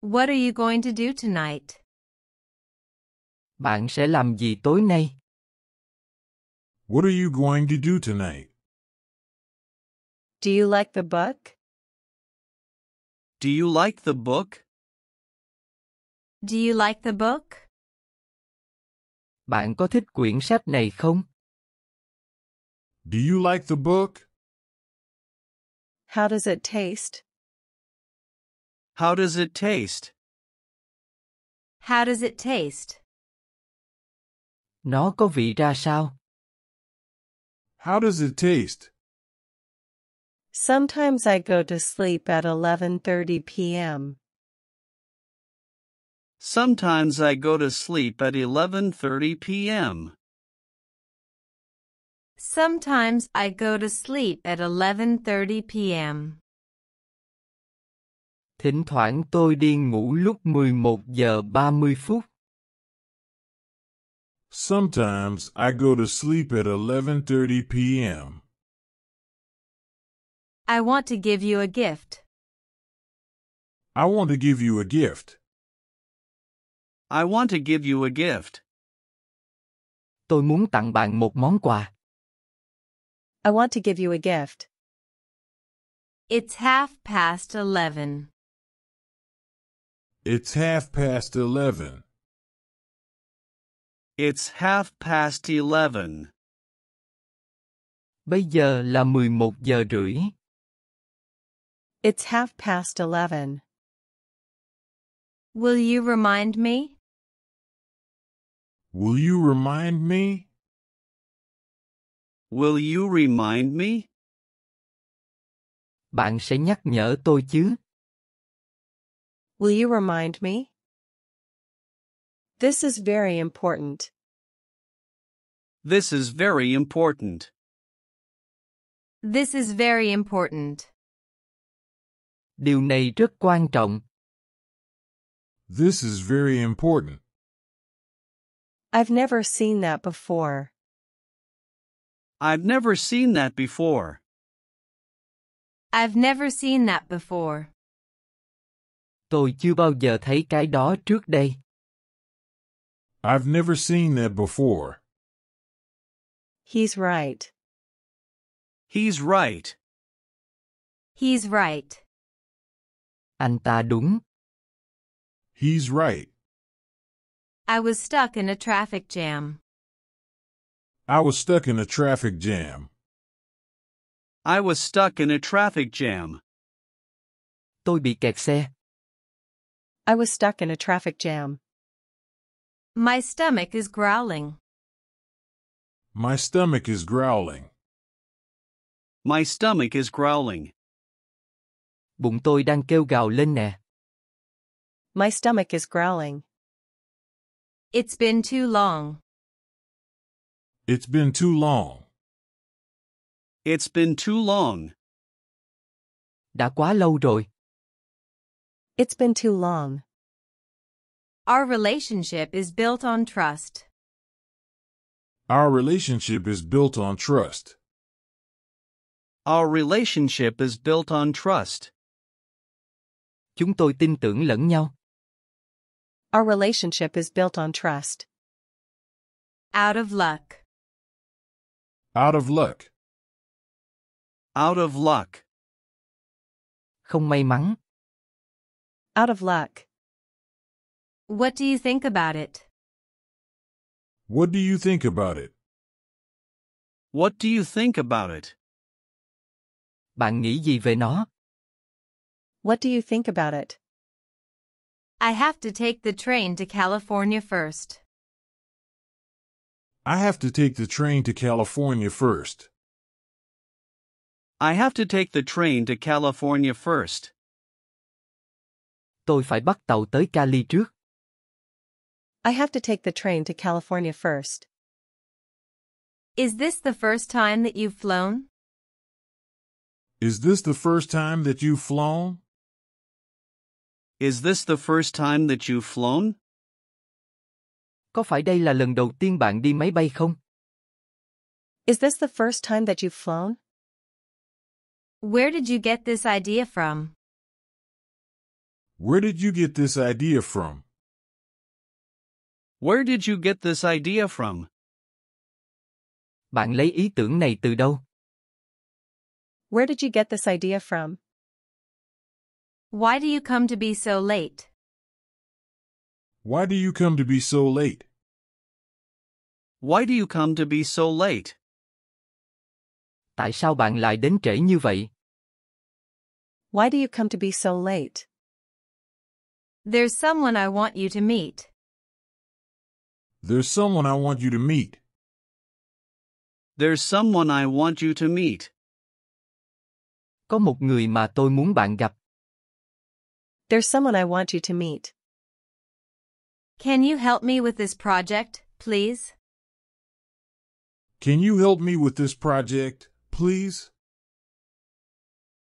What are you going to do tonight? Bạn sẽ làm gì tối nay? What are you going to do tonight? Do you like the book? Do you like the book? Do you like the book? Bạn có thích quyển sách này không? Do you like the book? How does it taste? How does it taste? How does it taste? Nó có vị ra sao? How does it taste? Sometimes I go to sleep at 11:30 p.m. Sometimes I go to sleep at 11:30 p.m. Sometimes I go to sleep at 11:30 p.m. Thỉnh thoảng tôi đi ngủ lúc 11 giờ 30 phút. Sometimes I go to sleep at 11:30 p.m. I want to give you a gift. I want to give you a gift. I want to give you a gift. Tôi muốn tặng bạn một món quà. I want to give you a gift. It's half past 11. It's half past 11. It's half past 11. Bây giờ là 11 giờ rưỡi. It's half past 11. Will you remind me? Will you remind me? Will you remind me? Bạn sẽ nhắc nhở tôi chứ? Will you remind me? This is very important. This is very important. This is very important. Điều này rất quan trọng. This is very important. I've never seen that before. I've never seen that before. I've never seen that before. Tôi chưa bao giờ thấy cái đó trước đây. I've never seen that before. He's right. He's right. He's right. Anh ta đúng. He's right. I was stuck in a traffic jam. I was stuck in a traffic jam. I was stuck in a traffic jam. Tôi bị kẹt xe. I was stuck in a traffic jam. My stomach is growling. My stomach is growling. My stomach is growling. Bụng tôi đang kêu gào lên nè. My stomach is growling. It's been too long. It's been too long. It's been too long. Đã quá lâu rồi. It's been too long. Our relationship is built on trust. Our relationship is built on trust. Our relationship is built on trust. Chúng tôi tin tưởng lẫn nhau. Our relationship is built on trust. Out of luck. Out of luck. Out of luck. Không may mắn. Out of luck. What do you think about it? What do you think about it? What do you think about it? Bạn nghĩ gì về nó? What do you think about it? I have to take the train to California first. I have to take the train to California first. I have to take the train to California first. Tôi phải bắt tàu tới Cali trước. I have to take the train to California first. Is this the first time that you've flown? Is this the first time that you've flown? Is this the first time that you've flown? Có phải đây là lần đầu tiên bạn đi máy bay không? Is this the first time that you've flown? Where did you get this idea from? Where did you get this idea from? Where did you get this idea from? Bạn lấy ý tưởng này từ đâu? Where did you get this idea from? Why do you come to be so late? Why do you come to be so late? Why do you come to be so late? Tại sao bạn lại đến trễ như vậy? Why do you come to be so late? There's someone I want you to meet. There's someone I want you to meet. There's someone I want you to meet. Có một người mà tôi muốn bạn gặp. There's someone I want you to meet. Can you help me with this project, please? Can you help me with this project, please?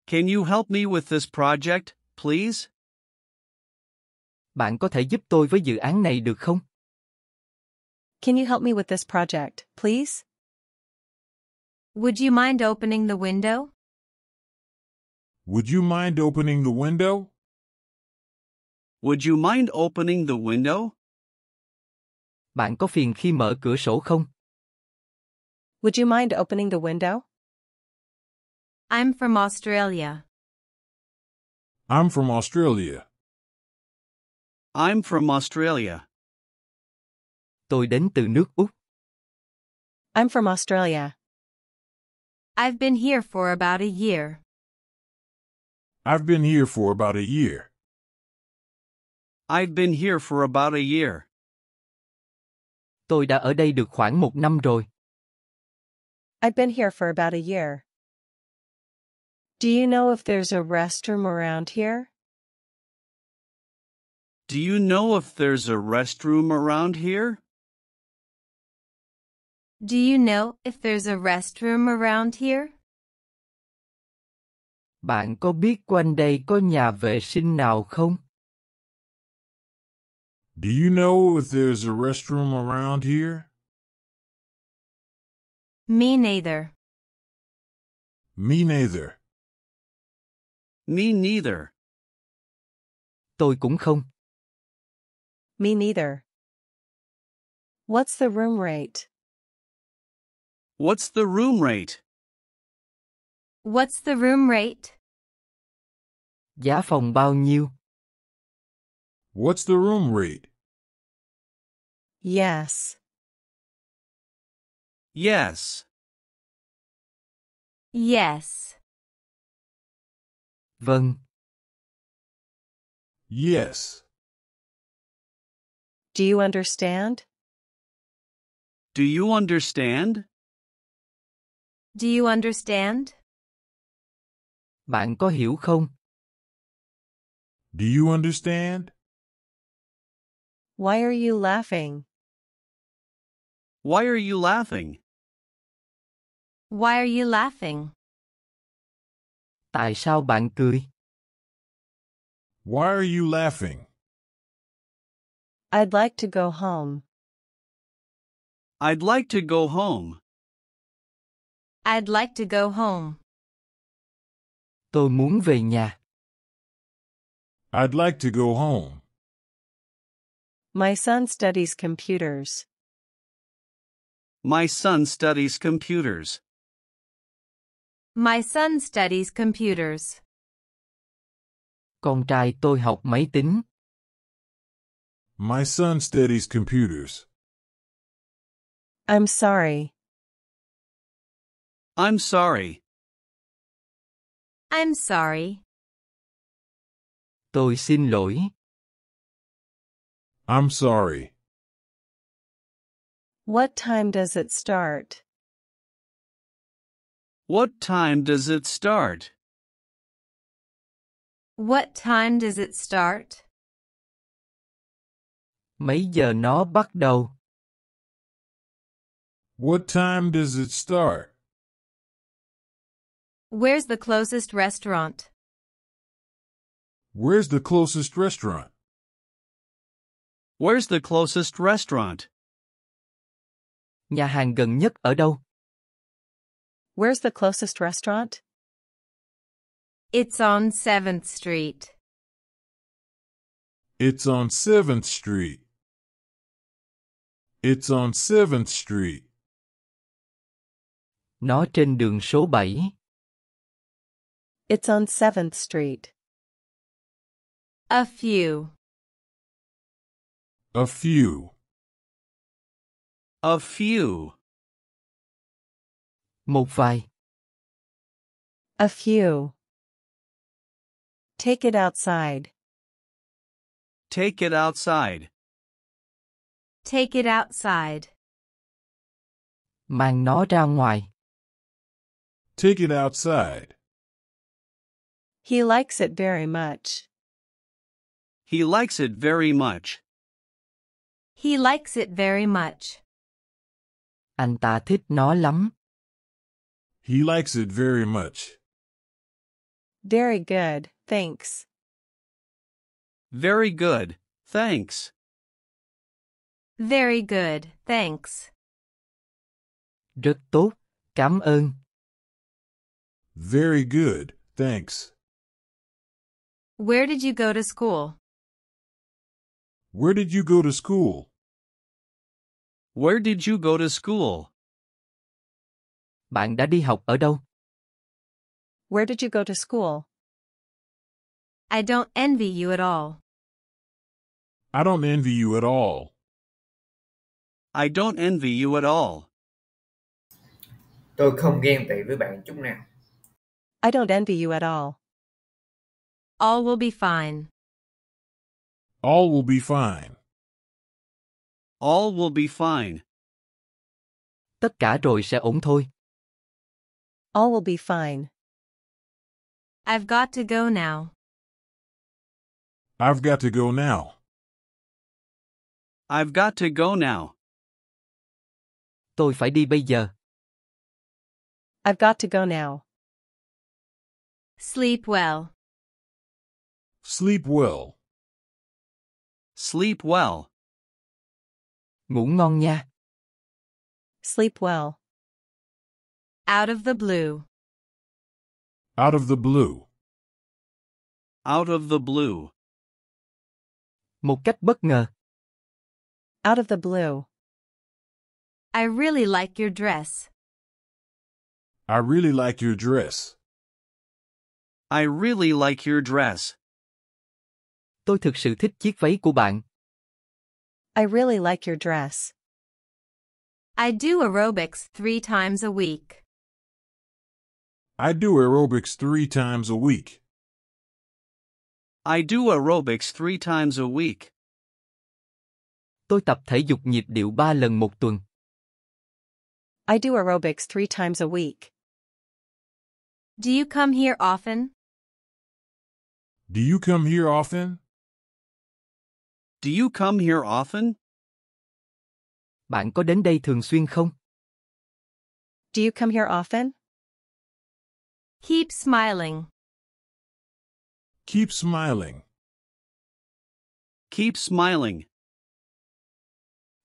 Can you help me with this project, please? Bạn có thể giúp tôi với dự án này được không? Can you help me with this project, please? Would you mind opening the window? Would you mind opening the window? Would you mind opening the window? Bạn có phiền khi mở cửa sổ không? Would you mind opening the window? I'm from Australia. I'm from Australia. I'm from Australia. Tôi đến từ nước Úc. I'm from Australia. I've been here for about a year. I've been here for about a year. I've been here for about a year. Tôi đã ở đây được khoảng một năm rồi. I've been here for about a year. Do you know if there's a restroom around here? Do you know if there's a restroom around here? Do you know if there's a restroom around here? Bạn có biết quanh đây có nhà vệ sinh nào không? Do you know if there's a restroom around here? Me neither. Me neither. Me neither. Tôi cũng không. Me neither. What's the room rate? What's the room rate? What's the room rate? Giá phòng bao nhiêu? What's the room rate? Yes. Yes. Yes. Vâng, Yes. Do you understand? Do you understand? Do you understand? bạn có hiểu không? Do you understand? Why are you laughing? Why are you laughing? Why are you laughing? Tại sao bạn cười? Why are you laughing? I'd like to go home. I'd like to go home. I'd like to go home. Tôi muốn về nhà. I'd like to go home. My son studies computers. My son studies computers. My son studies computers. Con trai tôi học máy tính. My son studies computers. I'm sorry. I'm sorry. I'm sorry. Tôi xin lỗi. I'm sorry. What time does it start? What time does it start? What time does it start? Mấy giờ nó bắt đầu? What time does it start? Where's the closest restaurant? Where's the closest restaurant? Where's the closest restaurant? Nhà hàng gần nhất ở đâu? Where's the closest restaurant? It's on 7th Street. It's on 7th Street. It's on 7th Street. Nó trên đường số 7. It's on 7th Street. A few. A few. A few. Một vài. A few. Take it outside. Take it outside. Take it outside. Mang nó ra ngoài. Take it outside. He likes it very much. He likes it very much. He likes it very much. Anh ta thích nó lắm. He likes it very much. Very good, thanks. Very good. Thanks. Very good, thanks. Rất tốt, cảm ơn. Very good, thanks. Where did you go to school? Where did you go to school? Where did you go to school? Bạn đã đi học ở đâu? Where did you go to school? I don't envy you at all. I don't envy you at all. I don't envy you at all. Tôi không ghen tị với bạn chút nào. I don't envy you at all. All will be fine. All will be fine. All will be fine. Tất cả rồi sẽ ổn thôi. All will be fine. I've got to go now. I've got to go now. I've got to go now. Tôi phải đi bây giờ. I've got to go now. Sleep well. Sleep well. Sleep well. Ngủ ngon nha. Sleep well. Out of the blue. Out of the blue. Out of the blue. Một cách bất ngờ. Out of the blue. I really like your dress. I really like your dress. I really like your dress. Tôi thực sự thích chiếc váy của bạn. I really like your dress. I do aerobics three times a week. I do aerobics three times a week. I do aerobics three times a week. Tôi tập thể dục nhịp điệu ba lần một tuần. I do aerobics three times a week. Do you come here often? Do you come here often? Do you come here often? Bạn có đến đây thường xuyên không? Do you come here often? Keep smiling. Keep smiling. Keep smiling.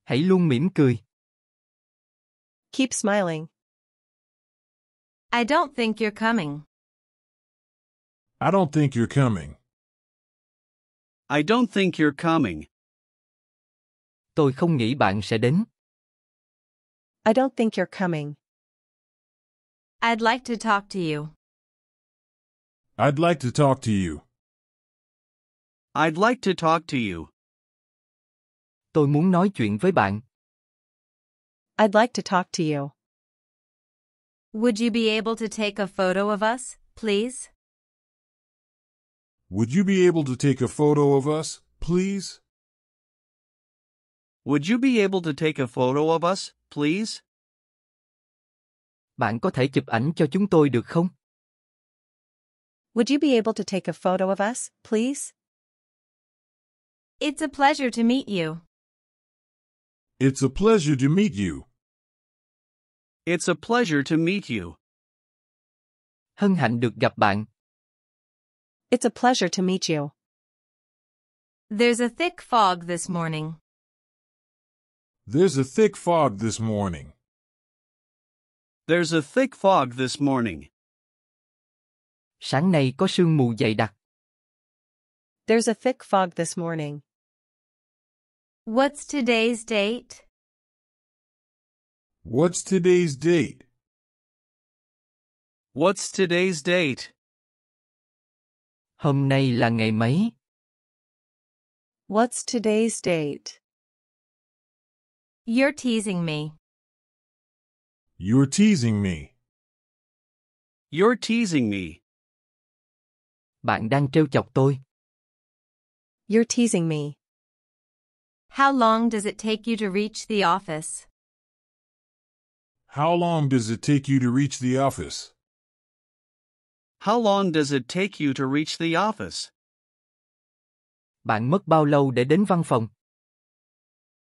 Hãy luôn mỉm cười. Keep smiling. I don't think you're coming. I don't think you're coming. I don't think you're coming. Tôi không nghĩ bạn sẽ đến. I don't think you're coming. I'd like to talk to you. I'd like to talk to you. I'd like to talk to you. Tôi muốn nói chuyện với bạn. I'd like to talk to you. Would you be able to take a photo of us, please? Would you be able to take a photo of us, please? Would you be able to take a photo of us, please? Bạn có thể chụp ảnh cho chúng tôi được không? Would you be able to take a photo of us, please? It's a pleasure to meet you. It's a pleasure to meet you. It's a pleasure to meet you. Hân hạnh được gặp bạn. It's a pleasure to meet you. There's a thick fog this morning. There's a thick fog this morning. There's a thick fog this morning. Sáng nay có sương mù dày đặc. There's a thick fog this morning. What's today's date? What's today's date? What's today's date? Hôm nay là ngày mấy? What's today's date? You're teasing me. You're teasing me. You're teasing me. Bạn đang trêu chọc tôi. You're teasing me. How long does it take you to reach the office? How long does it take you to reach the office? How long does it take you to reach the office? Bạn mất bao lâu để đến văn phòng?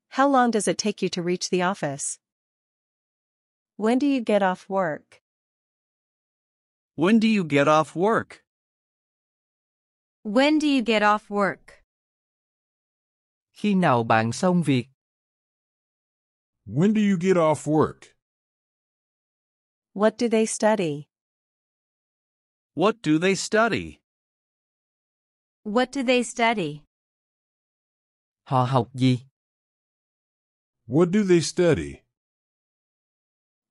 How long does it take you to reach the office? When do you get off work? When do you get off work? When do you get off work? Khi nào bạn xong việc? When do you get off work? What do they study? What do they study? What do they study? Họ học gì? What do they study?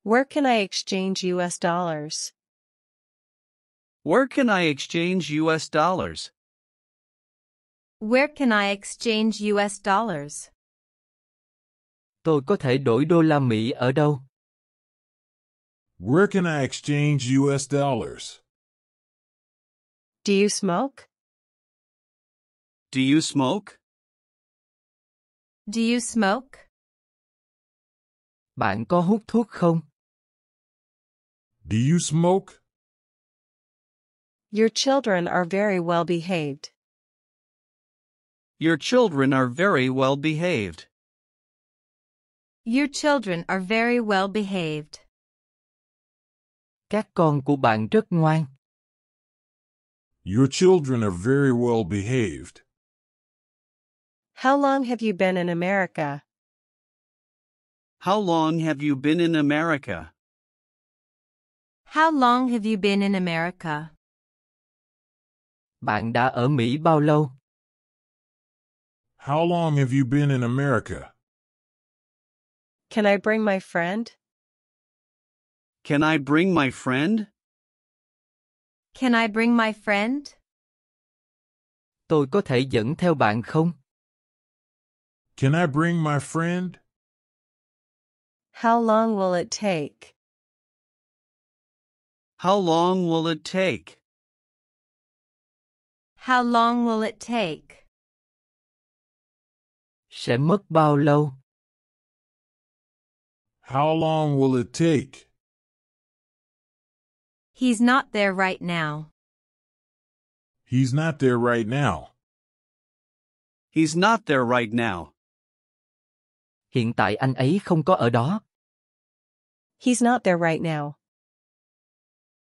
Where can I exchange US dollars? Where can I exchange US dollars? Where can I exchange US dollars? Tôi có thể đổi đô la Mỹ ở đâu? Where can I exchange US dollars? Do you smoke? Do you smoke? Do you smoke? Bạn có hút thuốc không? Do you smoke? Your children are very well behaved. Your children are very well behaved. Your children are very well behaved. Các con của bạn rất ngoan. Your children are very well behaved. How long have you been in America? How long have you been in America? How long have you been in America? Bạn đã ở Mỹ bao lâu? How long have you been in America? Can I bring my friend? Can I bring my friend? Can I bring my friend? Tôi có thể dẫn theo bạn không? Can I bring my friend? How long will it take? How long will it take? How long will it take? Sẽ mất bao lâu? How long will it take? He's not there right now. He's not there right now. He's not there right now. Hiện tại anh ấy không có ở đó. He's not there right now.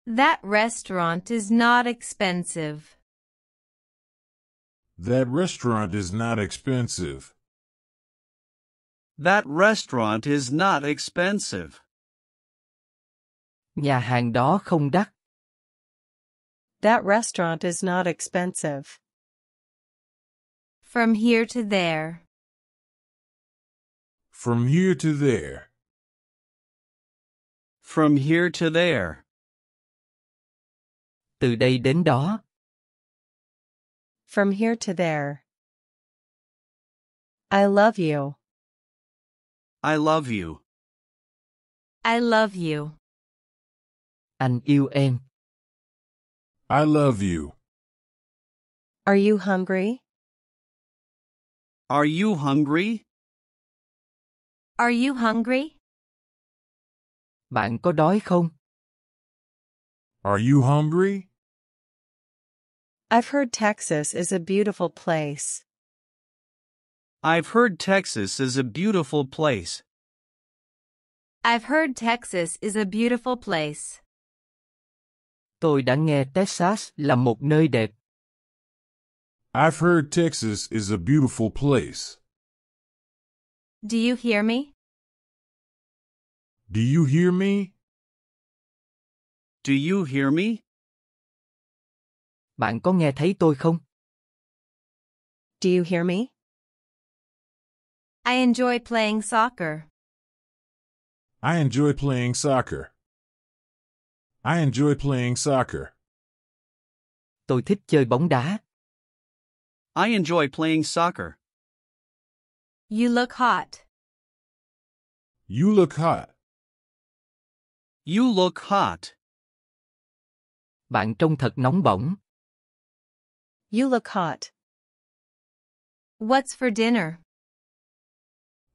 That restaurant is not expensive. That restaurant is not expensive. That restaurant is not expensive. Nhà hàng đó không đắt. That restaurant is not expensive. From here to there. From here to there. From here to there. Từ đây đến đó. From here to there. I love you. I love you. I love you. Anh yêu em. I love you. Are you hungry? Are you hungry? Are you hungry? Bạn có đói không? Are you hungry? I've heard Texas is a beautiful place. I've heard Texas is a beautiful place. I've heard Texas is a beautiful place. Tôi đã nghe Texas là một nơi đẹp. I've heard Texas is a beautiful place. Do you hear me? Do you hear me? Do you hear me? Bạn có nghe thấy tôi không? Do you hear me? I enjoy playing soccer. I enjoy playing soccer. I enjoy playing soccer. Tôi thích chơi bóng đá. I enjoy playing soccer. You look hot. You look hot. You look hot. Bạn trông thật nóng bỏng. You look hot. What's for dinner?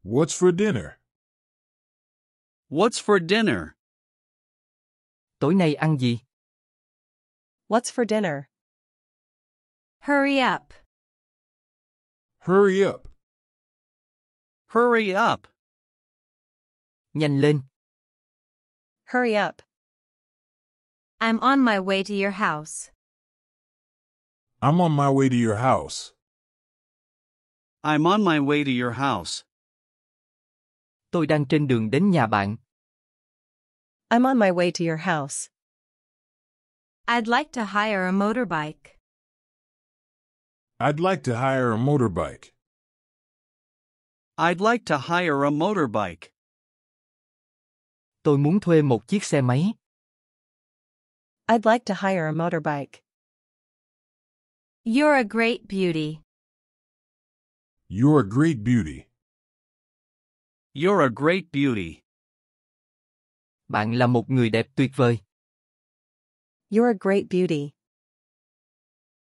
What's for dinner? What's for dinner? Tối nay ăn gì? What's for dinner? Hurry up. Hurry up. Hurry up. Nhanh lên. Hurry up. I'm on my way to your house. I'm on my way to your house. I'm on my way to your house. Tôi đang trên đường đến nhà bạn. I'm on my way to your house. I'd like to hire a motorbike. I'd like to hire a motorbike. I'd like to hire a motorbike. Tôi muốn thuê một chiếc xe máy. I'd like to hire a motorbike. You're a great beauty. You're a great beauty. You're a great beauty. Bạn là một người đẹp tuyệt vời. You're a great beauty.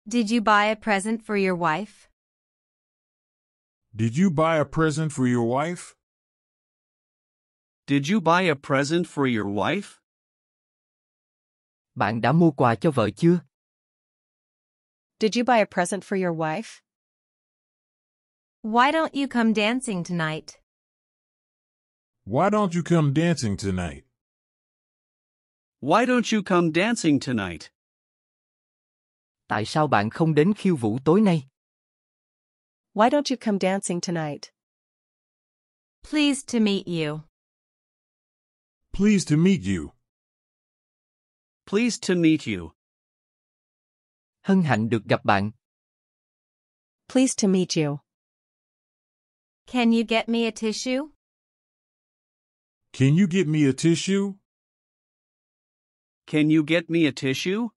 Did you buy a present for your wife? Did you buy a present for your wife? Did you buy a present for your wife? Bạn đã mua quà cho vợ chưa? Did you buy a present for your wife? Why don't you come dancing tonight? Why don't you come dancing tonight? Why don't you come dancing tonight? Tại sao bạn không đến khiêu vũ tối nay? Why don't you come dancing tonight? Pleased to meet you. Pleased to meet you. Pleased to meet you. Hân hạnh được gặp bạn. Pleased to meet you. Can you get me a tissue? Can you get me a tissue? Can you get me a tissue?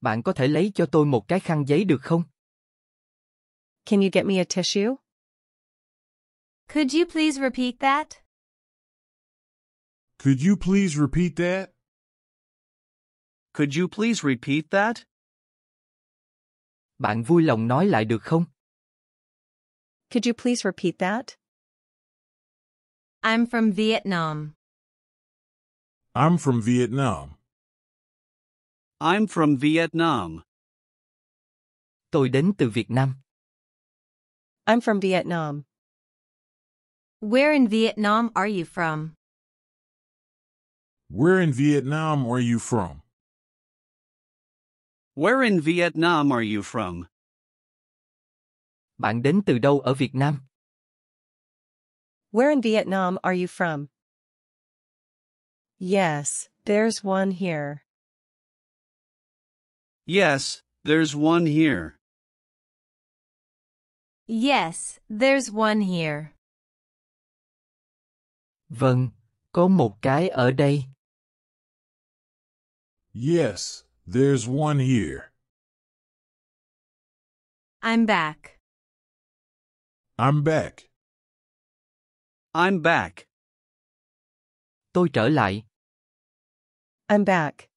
Bạn có thể lấy cho tôi một cái khăn giấy được không? Can you get me a tissue? Could you please repeat that? Could you please repeat that? Could you please repeat that? Bạn vui lòng nói lại được không? Could you please repeat that? I'm from Vietnam. I'm from Vietnam. I'm from Vietnam. Tôi đến từ Việt Nam. I'm from Vietnam. Where in Vietnam are you from? Where in Vietnam are you from? Where in Vietnam are you from? Bạn đến từ đâu ở Việt Nam? Where in Vietnam are you from? Yes, there's one here. Yes, there's one here. Yes, there's one here. Vâng, có một cái ở đây. Yes, there's one here. I'm back. I'm back. I'm back. Tôi trở lại. I'm back.